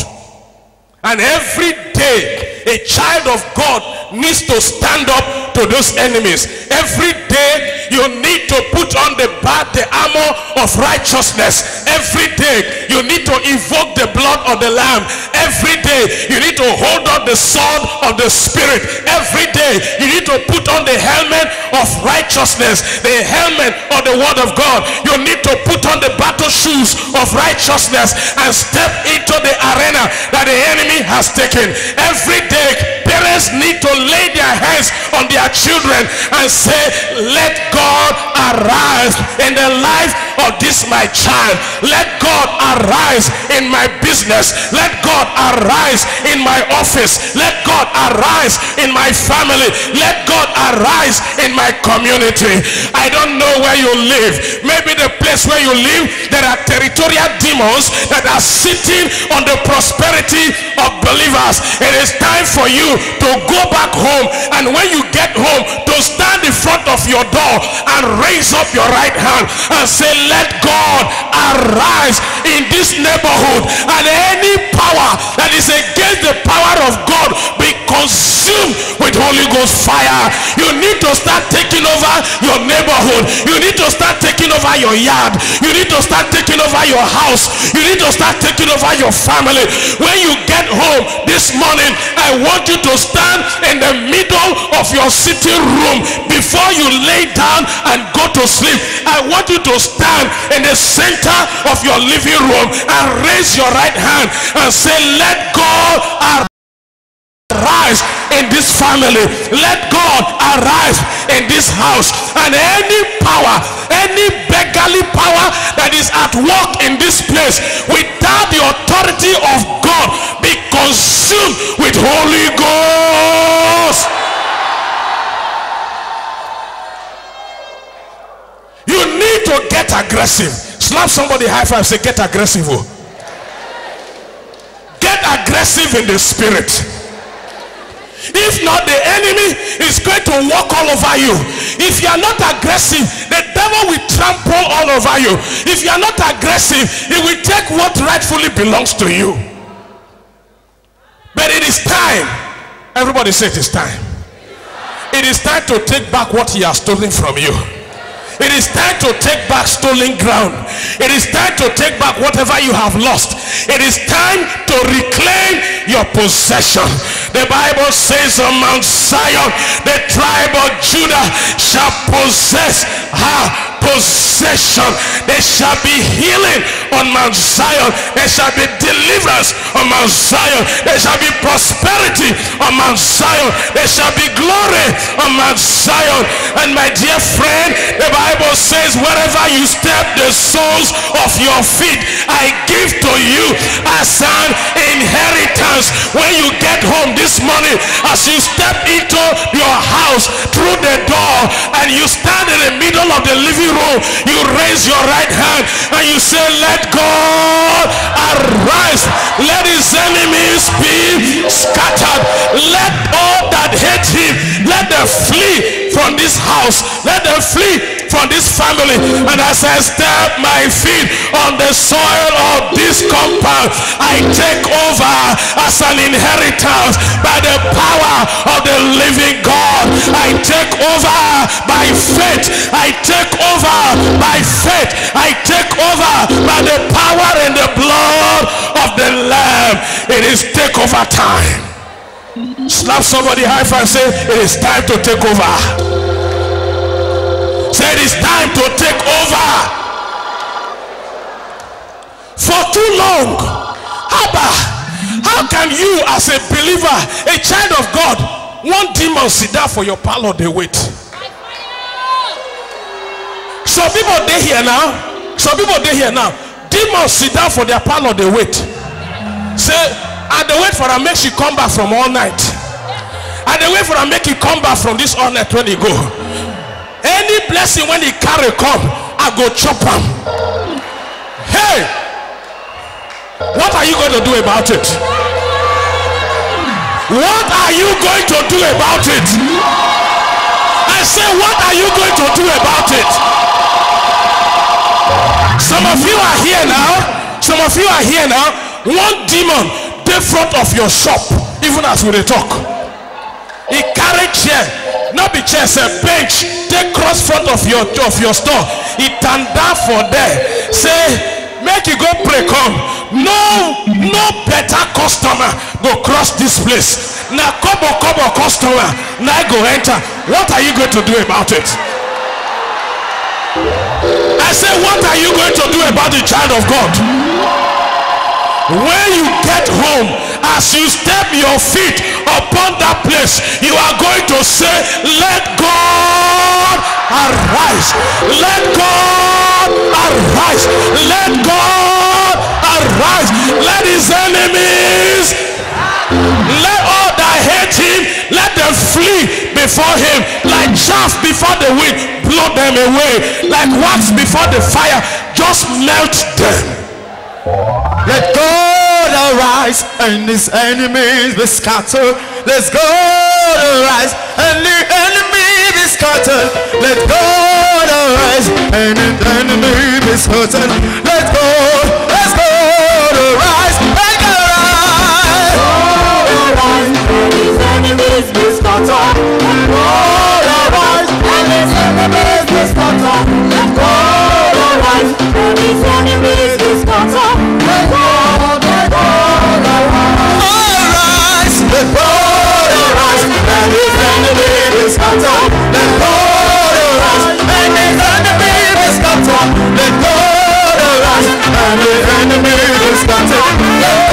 And every day, a child of God needs to stand up to those enemies. Every day, you need to put on the bat, the armor of righteousness. Every day, you need to invoke the blood of the Lamb. Every day, you need to hold on the sword of the Spirit. Every day, you need to put on the helmet of righteousness, the helmet of the Word of God. You need to put on the battle shoes of righteousness and step into the arena that the enemy has taken. Every day, parents need to lay their hands on their children and say, Let God arise in the life of this my child. Let God arise in my business. Let God arise in my office. Let God arise in my family. Let God arise in my community. I don't know where you live. Maybe the place where you live, there are territorial demons that are sitting on the prosperity of believers. It is time for you to go back home. And when you get home, to stand in front of your door and raise up your right hand and say, Let God arise in this neighborhood. And any power that is against the power of God be consumed with Holy Ghost fire. You need to start taking over your neighborhood. You need to start taking over your yard. You need to start taking over your house. You need to start taking over your family. When you get home this morning, I want you to stand in the middle of your sitting room before you lay down and go to sleep. I want you to stand in the center of your living room and raise your right hand and say, Let God arise in this family. Let God arise in this house. And any power, any beggarly power that is at work in this place without the authority of God be consumed with Holy Ghost. You need to get aggressive. Slap somebody high five, say get aggressive. oh. Get aggressive in the spirit. If not, the enemy is going to walk all over you. If you are not aggressive, the devil will trample all over you. If you are not aggressive, he will take what rightfully belongs to you. But it is time. Everybody say it is time. It is time to take back what he has stolen from you. It is time to take back stolen ground. It is time to take back whatever you have lost. It is time to reclaim your possession. The Bible says on Mount Zion, the tribe of Judah shall possess her possession. There shall be healing on Mount Zion. There shall be deliverance on Mount Zion. There shall be prosperity on Mount Zion. There shall be glory on Mount Zion. And my dear friend, the Bible says, wherever you step the soles of your feet, I give to you as an inheritance. When you get home this morning, as you step into your house through the door and you stand in the middle of the living room, you raise your right hand and you say, let God arise. Let his enemies be scattered. Let all that hate him, let them flee from this house. Let them flee from this family. And as I step my feet on the soil of this compound, I take over as an inheritance by the power of the living God. I take over by faith. I take over by faith. I take over by the power and the blood of the Lamb. It is takeover time. Slap somebody high five and say it is time to take over. Say it is time to take over. For too long, Abba, how can you as a believer, a child of God, one demon sit down for your parlor, they wait. Some people they here now. Some people they here now. Demons sit down for their parlor, they wait. Say, and they wait for her make she come back from all night. And they wait for her make he come back from this all night when he go. Any blessing when he carry come, I go chop him. Hey, what are you going to do about it? What are you going to do about it? I say, what are you going to do about it? Some of you are here now. Some of you are here now. One demon the front of your shop, even as we dey talk. He carry chair, not be chair, say bench. Take cross front of your of your store. He tanda for there. Say, make you go pray come. No, no better customer go cross this place. Na kobo kobo customer na go enter. What are you going to do about it? I say, what are you going to do about the child of God? When you get home, as you step your feet upon that place, you are going to say, Let God arise. Let God arise. Let God arise. Let his enemies, let all that hate him, let them flee before him like chaff before the wind. Blow them away like wax before the fire. Just melt them. Let God arise and his enemies be scattered. Let God arise and the enemy be scattered. Let God arise and his enemy be scattered. Let God, let God arise. Let God arise. and his enemies be scattered. Let God arise and his enemies be scattered. Let God arise and his enemies Let arise and enemy be scattered. Let arise and enemy be scattered. Let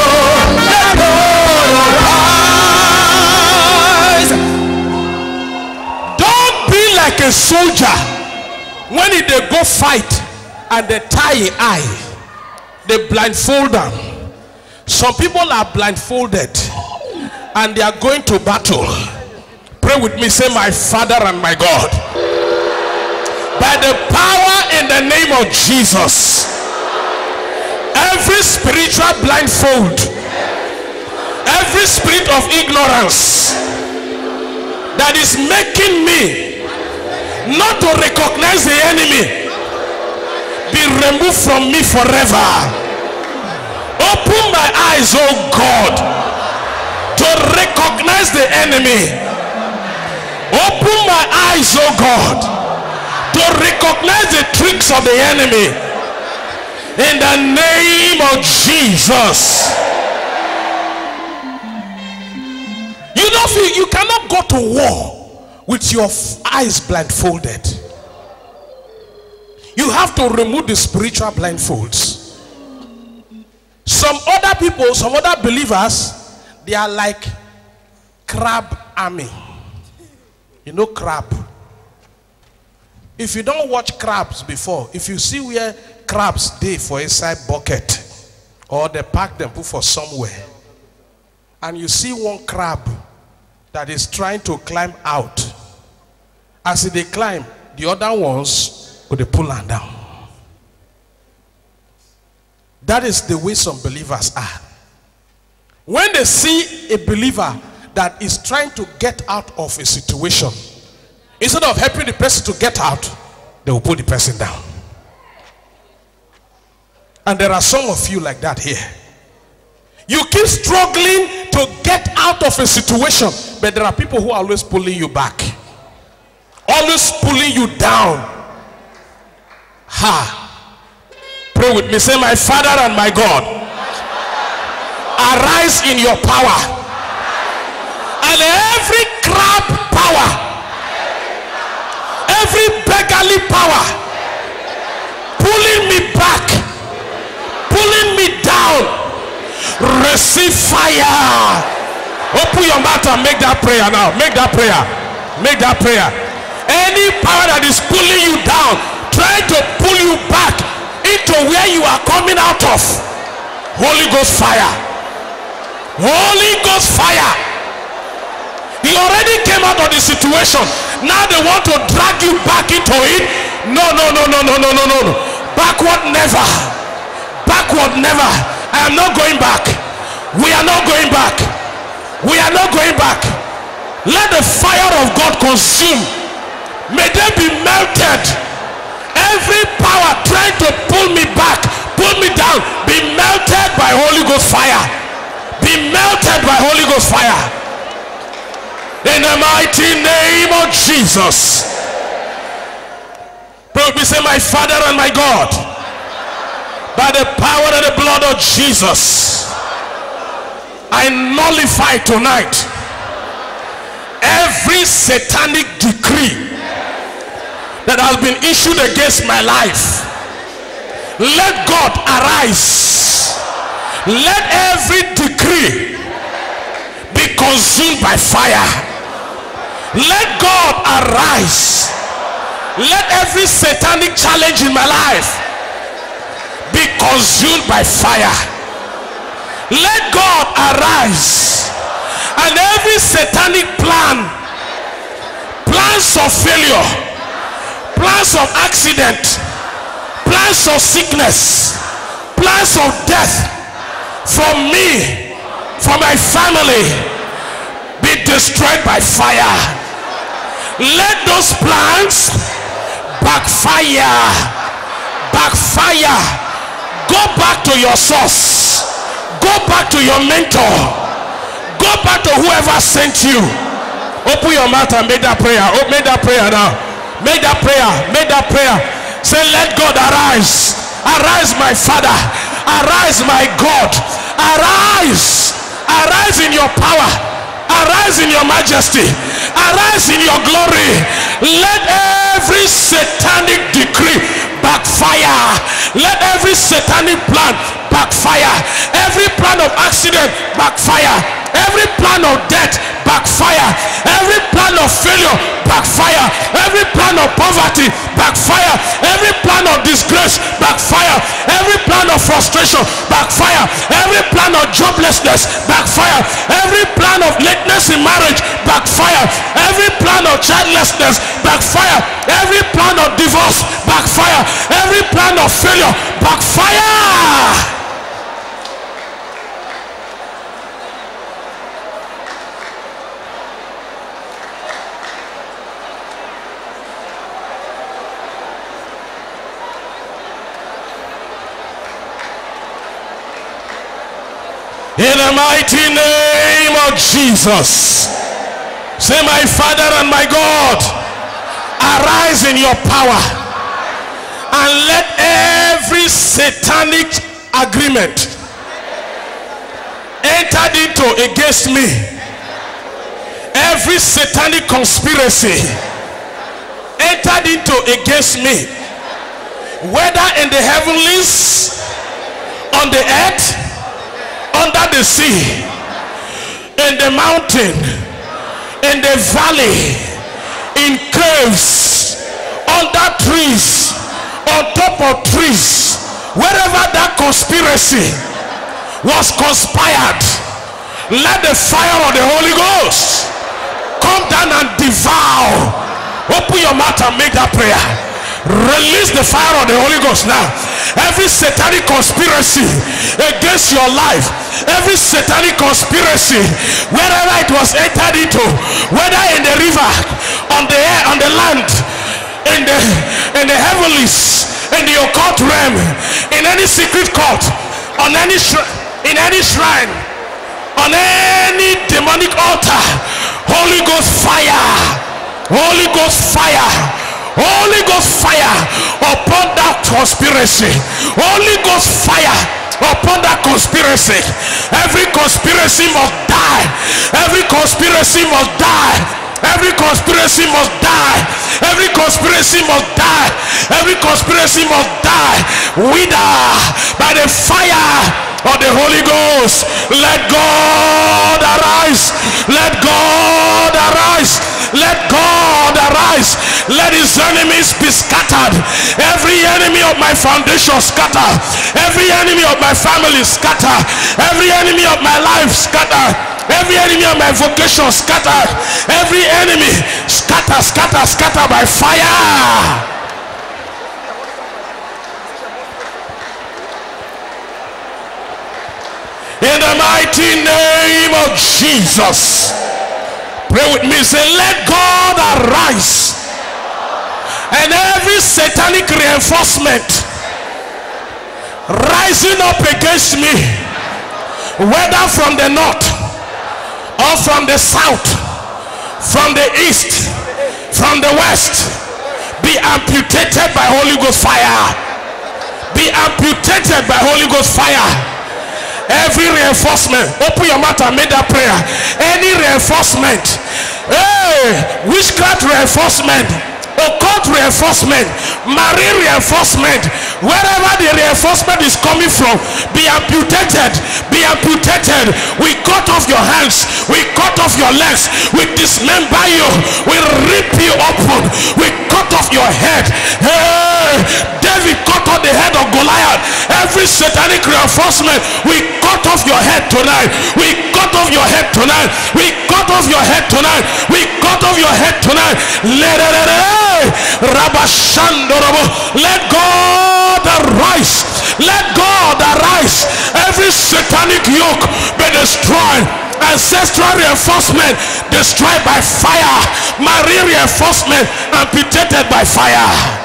let arise. Don't be like a soldier when he dey go fight and they tie eye, they blindfold them. Some people are blindfolded and they are going to battle. Pray with me, say, My Father and my God. By the power in the name of Jesus, every spiritual blindfold, every spirit of ignorance that is making me not to recognize the enemy be removed from me forever. Open my eyes, oh God. to recognize the enemy. Open my eyes, oh God, to recognize the tricks of the enemy. In the name of Jesus. You know, you, cannot go to war with your eyes blindfolded. You have to remove the spiritual blindfolds. Some other people, some other believers, they are like crab army. You know crab. If you don't watch crabs before, if you see where crabs dey for inside bucket or they pack them put for somewhere, and you see one crab that is trying to climb out, as they climb, the other ones will they pull am down. That is the way some believers are. When they see a believer that is trying to get out of a situation, instead of helping the person to get out, they will put the person down. And there are some of you like that here. You keep struggling to get out of a situation, but there are people who are always pulling you back, always pulling you down. Ha! Pray with me. Say, My Father and my God, arise in your power, and every crab power, every beggarly power, pulling me back, pulling me down receive fire. Open your mouth and make that prayer now. Make that prayer. Make that prayer. Any power that is pulling you down, trying to pull you back into where you are coming out of. Holy Ghost fire. Holy Ghost fire. He already came out of the situation. Now they want to drag you back into it. No, no, no, no, no, no, no, no. Backward never. Backward never. I am not going back. We are not going back. We are not going back. Let the fire of God consume. May they be melted. Every power trying to pull me back, pull me down, be melted by Holy Ghost fire. Be melted by Holy Ghost fire. In the mighty name of Jesus. With me, say, My Father and my God by the power and the blood of Jesus, I nullify tonight every satanic decree that has been issued against my life. Let God arise. Let every decree be consumed by fire. Let God arise. Let every satanic challenge in my life be consumed by fire. Let God arise and every satanic plan, plans of failure, plans of accident, plans of sickness, plans of death for me, for my family, be destroyed by fire. Let those plans backfire, backfire. Go back to your source. Go back to your mentor. Go back to whoever sent you. Open your mouth and make that prayer. Oh make that prayer now. Make that prayer. Make that prayer. Say let god arise. Arise my father. Arise my god. Arise. Arise in your power arise in your majesty. Arise in your glory. Let every satanic decree backfire. Let every satanic plan backfire. Every plan of accident backfire every plan of death backfire every plan of failure backfire every plan of poverty backfire every plan of disgrace backfire every plan of frustration backfire every plan of joblessness backfire every plan of lateness in marriage backfire every plan of childlessness backfire every plan of divorce backfire every plan of failure backfire In the mighty name of Jesus. Say, My Father and my God, arise in your power and let every satanic agreement entered into against me, every satanic conspiracy entered into against me, whether in the heavenlies, on the earth, under the sea, in the mountain, in the valley, in caves, under trees, on top of trees, wherever that conspiracy was conspired, let the fire of the Holy Ghost come down and devour. Open your mouth and make that prayer. Release the fire of the Holy Ghost now. Every satanic conspiracy against your life, every satanic conspiracy, wherever it was entered into, whether in the river, on the air, on the land, in the in the heavenlies, in the occult realm, in any secret court, on any in any shrine, on any demonic altar, Holy Ghost fire, Holy Ghost fire. Holy Ghost fire upon that conspiracy. Holy Ghost fire upon that conspiracy. Every conspiracy must die. Every conspiracy must die. Every conspiracy must die. Every conspiracy must die. Every conspiracy must die. Wither by the fire of the Holy Ghost. Let God arise. Let God arise. Let God arise. Let his enemies be scattered. Every enemy of my foundation scatter. Every enemy of my family scatter. Every enemy of my life scatter. Every enemy of my vocation scatter. Every enemy scatter, scatter, scatter by fire. In the mighty name of Jesus. Pray with me. Say, let God arise. And every satanic reinforcement rising up against me, whether from the north or from the south, from the east, from the west, be amputated by Holy Ghost fire. Be amputated by Holy Ghost fire every reinforcement open your mouth and make that prayer. Any reinforcement hey witchcraft reinforcement occult reinforcement marine reinforcement wherever the reinforcement is coming from be amputated be amputated. We cut off your hands we cut off your legs we dismember you we rip you open we cut off your head. Hey david cut off the head of goliath. Every satanic reinforcement we cut off your head tonight. We cut off your head tonight. We cut off your head tonight. We cut off your head tonight let God arise. Let God arise. Every satanic yoke be destroyed. Ancestral reinforcement destroyed by fire. Marine reinforcement amputated by fire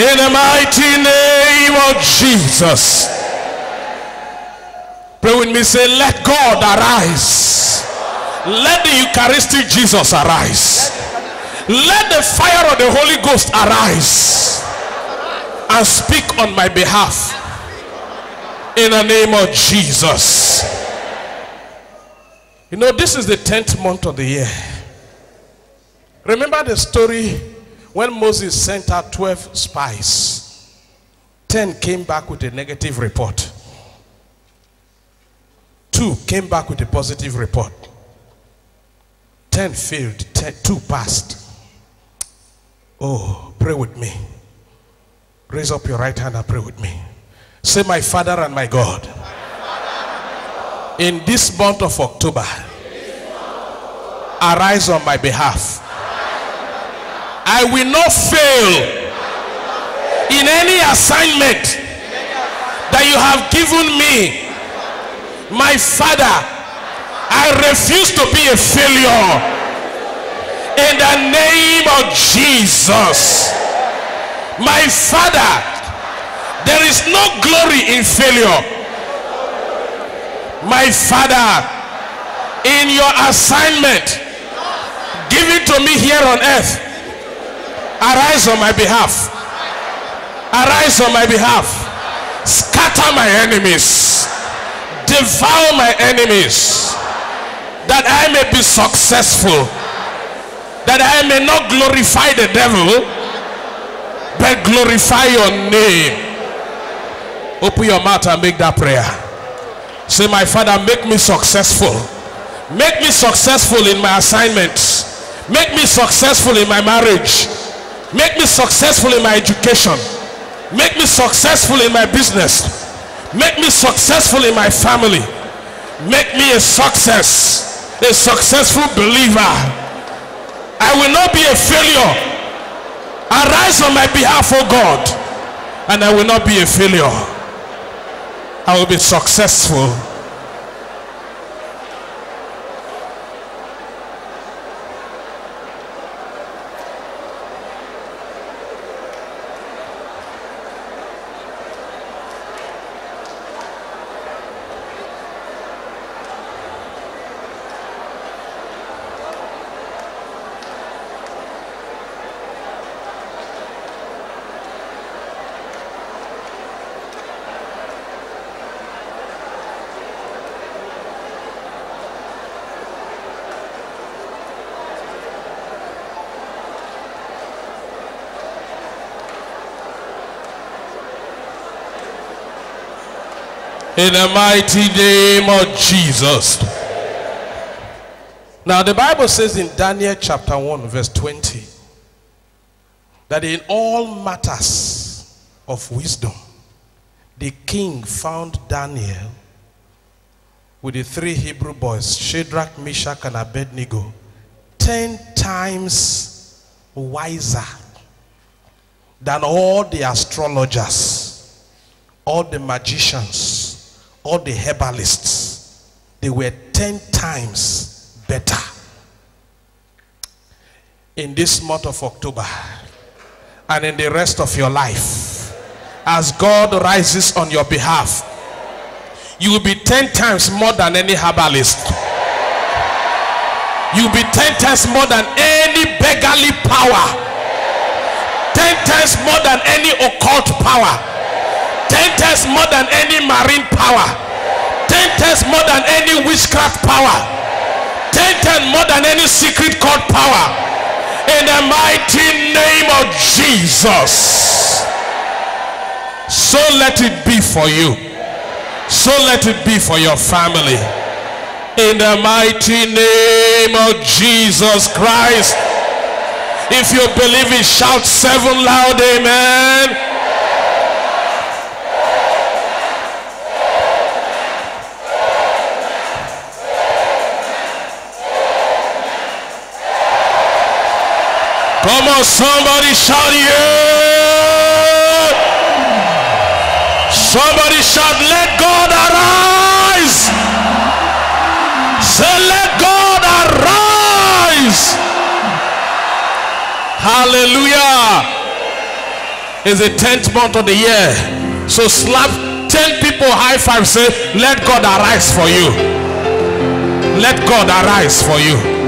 In the mighty name of Jesus. Pray with me. Say, let God arise. Let the Eucharistic Jesus arise. Let the fire of the Holy Ghost arise and speak on my behalf. In the name of Jesus. You know, this is the 10th month of the year. Remember the story when Moses sent out 12 spies, 10 came back with a negative report. Two came back with a positive report. 10 failed, 10, 2 passed. Oh, pray with me. Raise up your right hand and pray with me. Say, My Father and my God, in this month of October, arise on my behalf I will not fail in any assignment that you have given me. My Father, I refuse to be a failure. In the name of Jesus. My Father, there is no glory in failure. My Father, in your assignment given to me here on earth, arise on my behalf. Arise on my behalf. Scatter my enemies. Devour my enemies. That I may be successful. That I may not glorify the devil, but glorify your name. Open your mouth and make that prayer. Say, My Father, make me successful. Make me successful in my assignments. Make me successful in my marriage. Make me successful in my education. Make me successful in my business. Make me successful in my family. Make me a success, a successful believer. I will not be a failure. Arise on my behalf, oh God, and I will not be a failure. I will be successful. In the mighty name of Jesus. Now, the Bible says in Daniel chapter 1, verse 20, that in all matters of wisdom, the king found Daniel with the three Hebrew boys, Shadrach, Meshach, and Abednego, ten times wiser than all the astrologers, all the magicians, all the herbalists. They were ten times better. In this month of October and in the rest of your life, as God rises on your behalf, you will be 10 times more than any herbalist. You'll be 10 times more than any beggarly power. 10 times more than any occult power. 10 times more than any marine power. 10 times more than any witchcraft power. 10 times more than any secret cult power. In the mighty name of Jesus. So let it be for you. So let it be for your family. In the mighty name of Jesus Christ. If you believe it, shout seven loud amen. Come on, somebody shout yeah. Somebody shout, let God arise. Say, let God arise. Hallelujah. It's the 10th month of the year. So slap 10 people high five. Say, let God arise for you. Let God arise for you.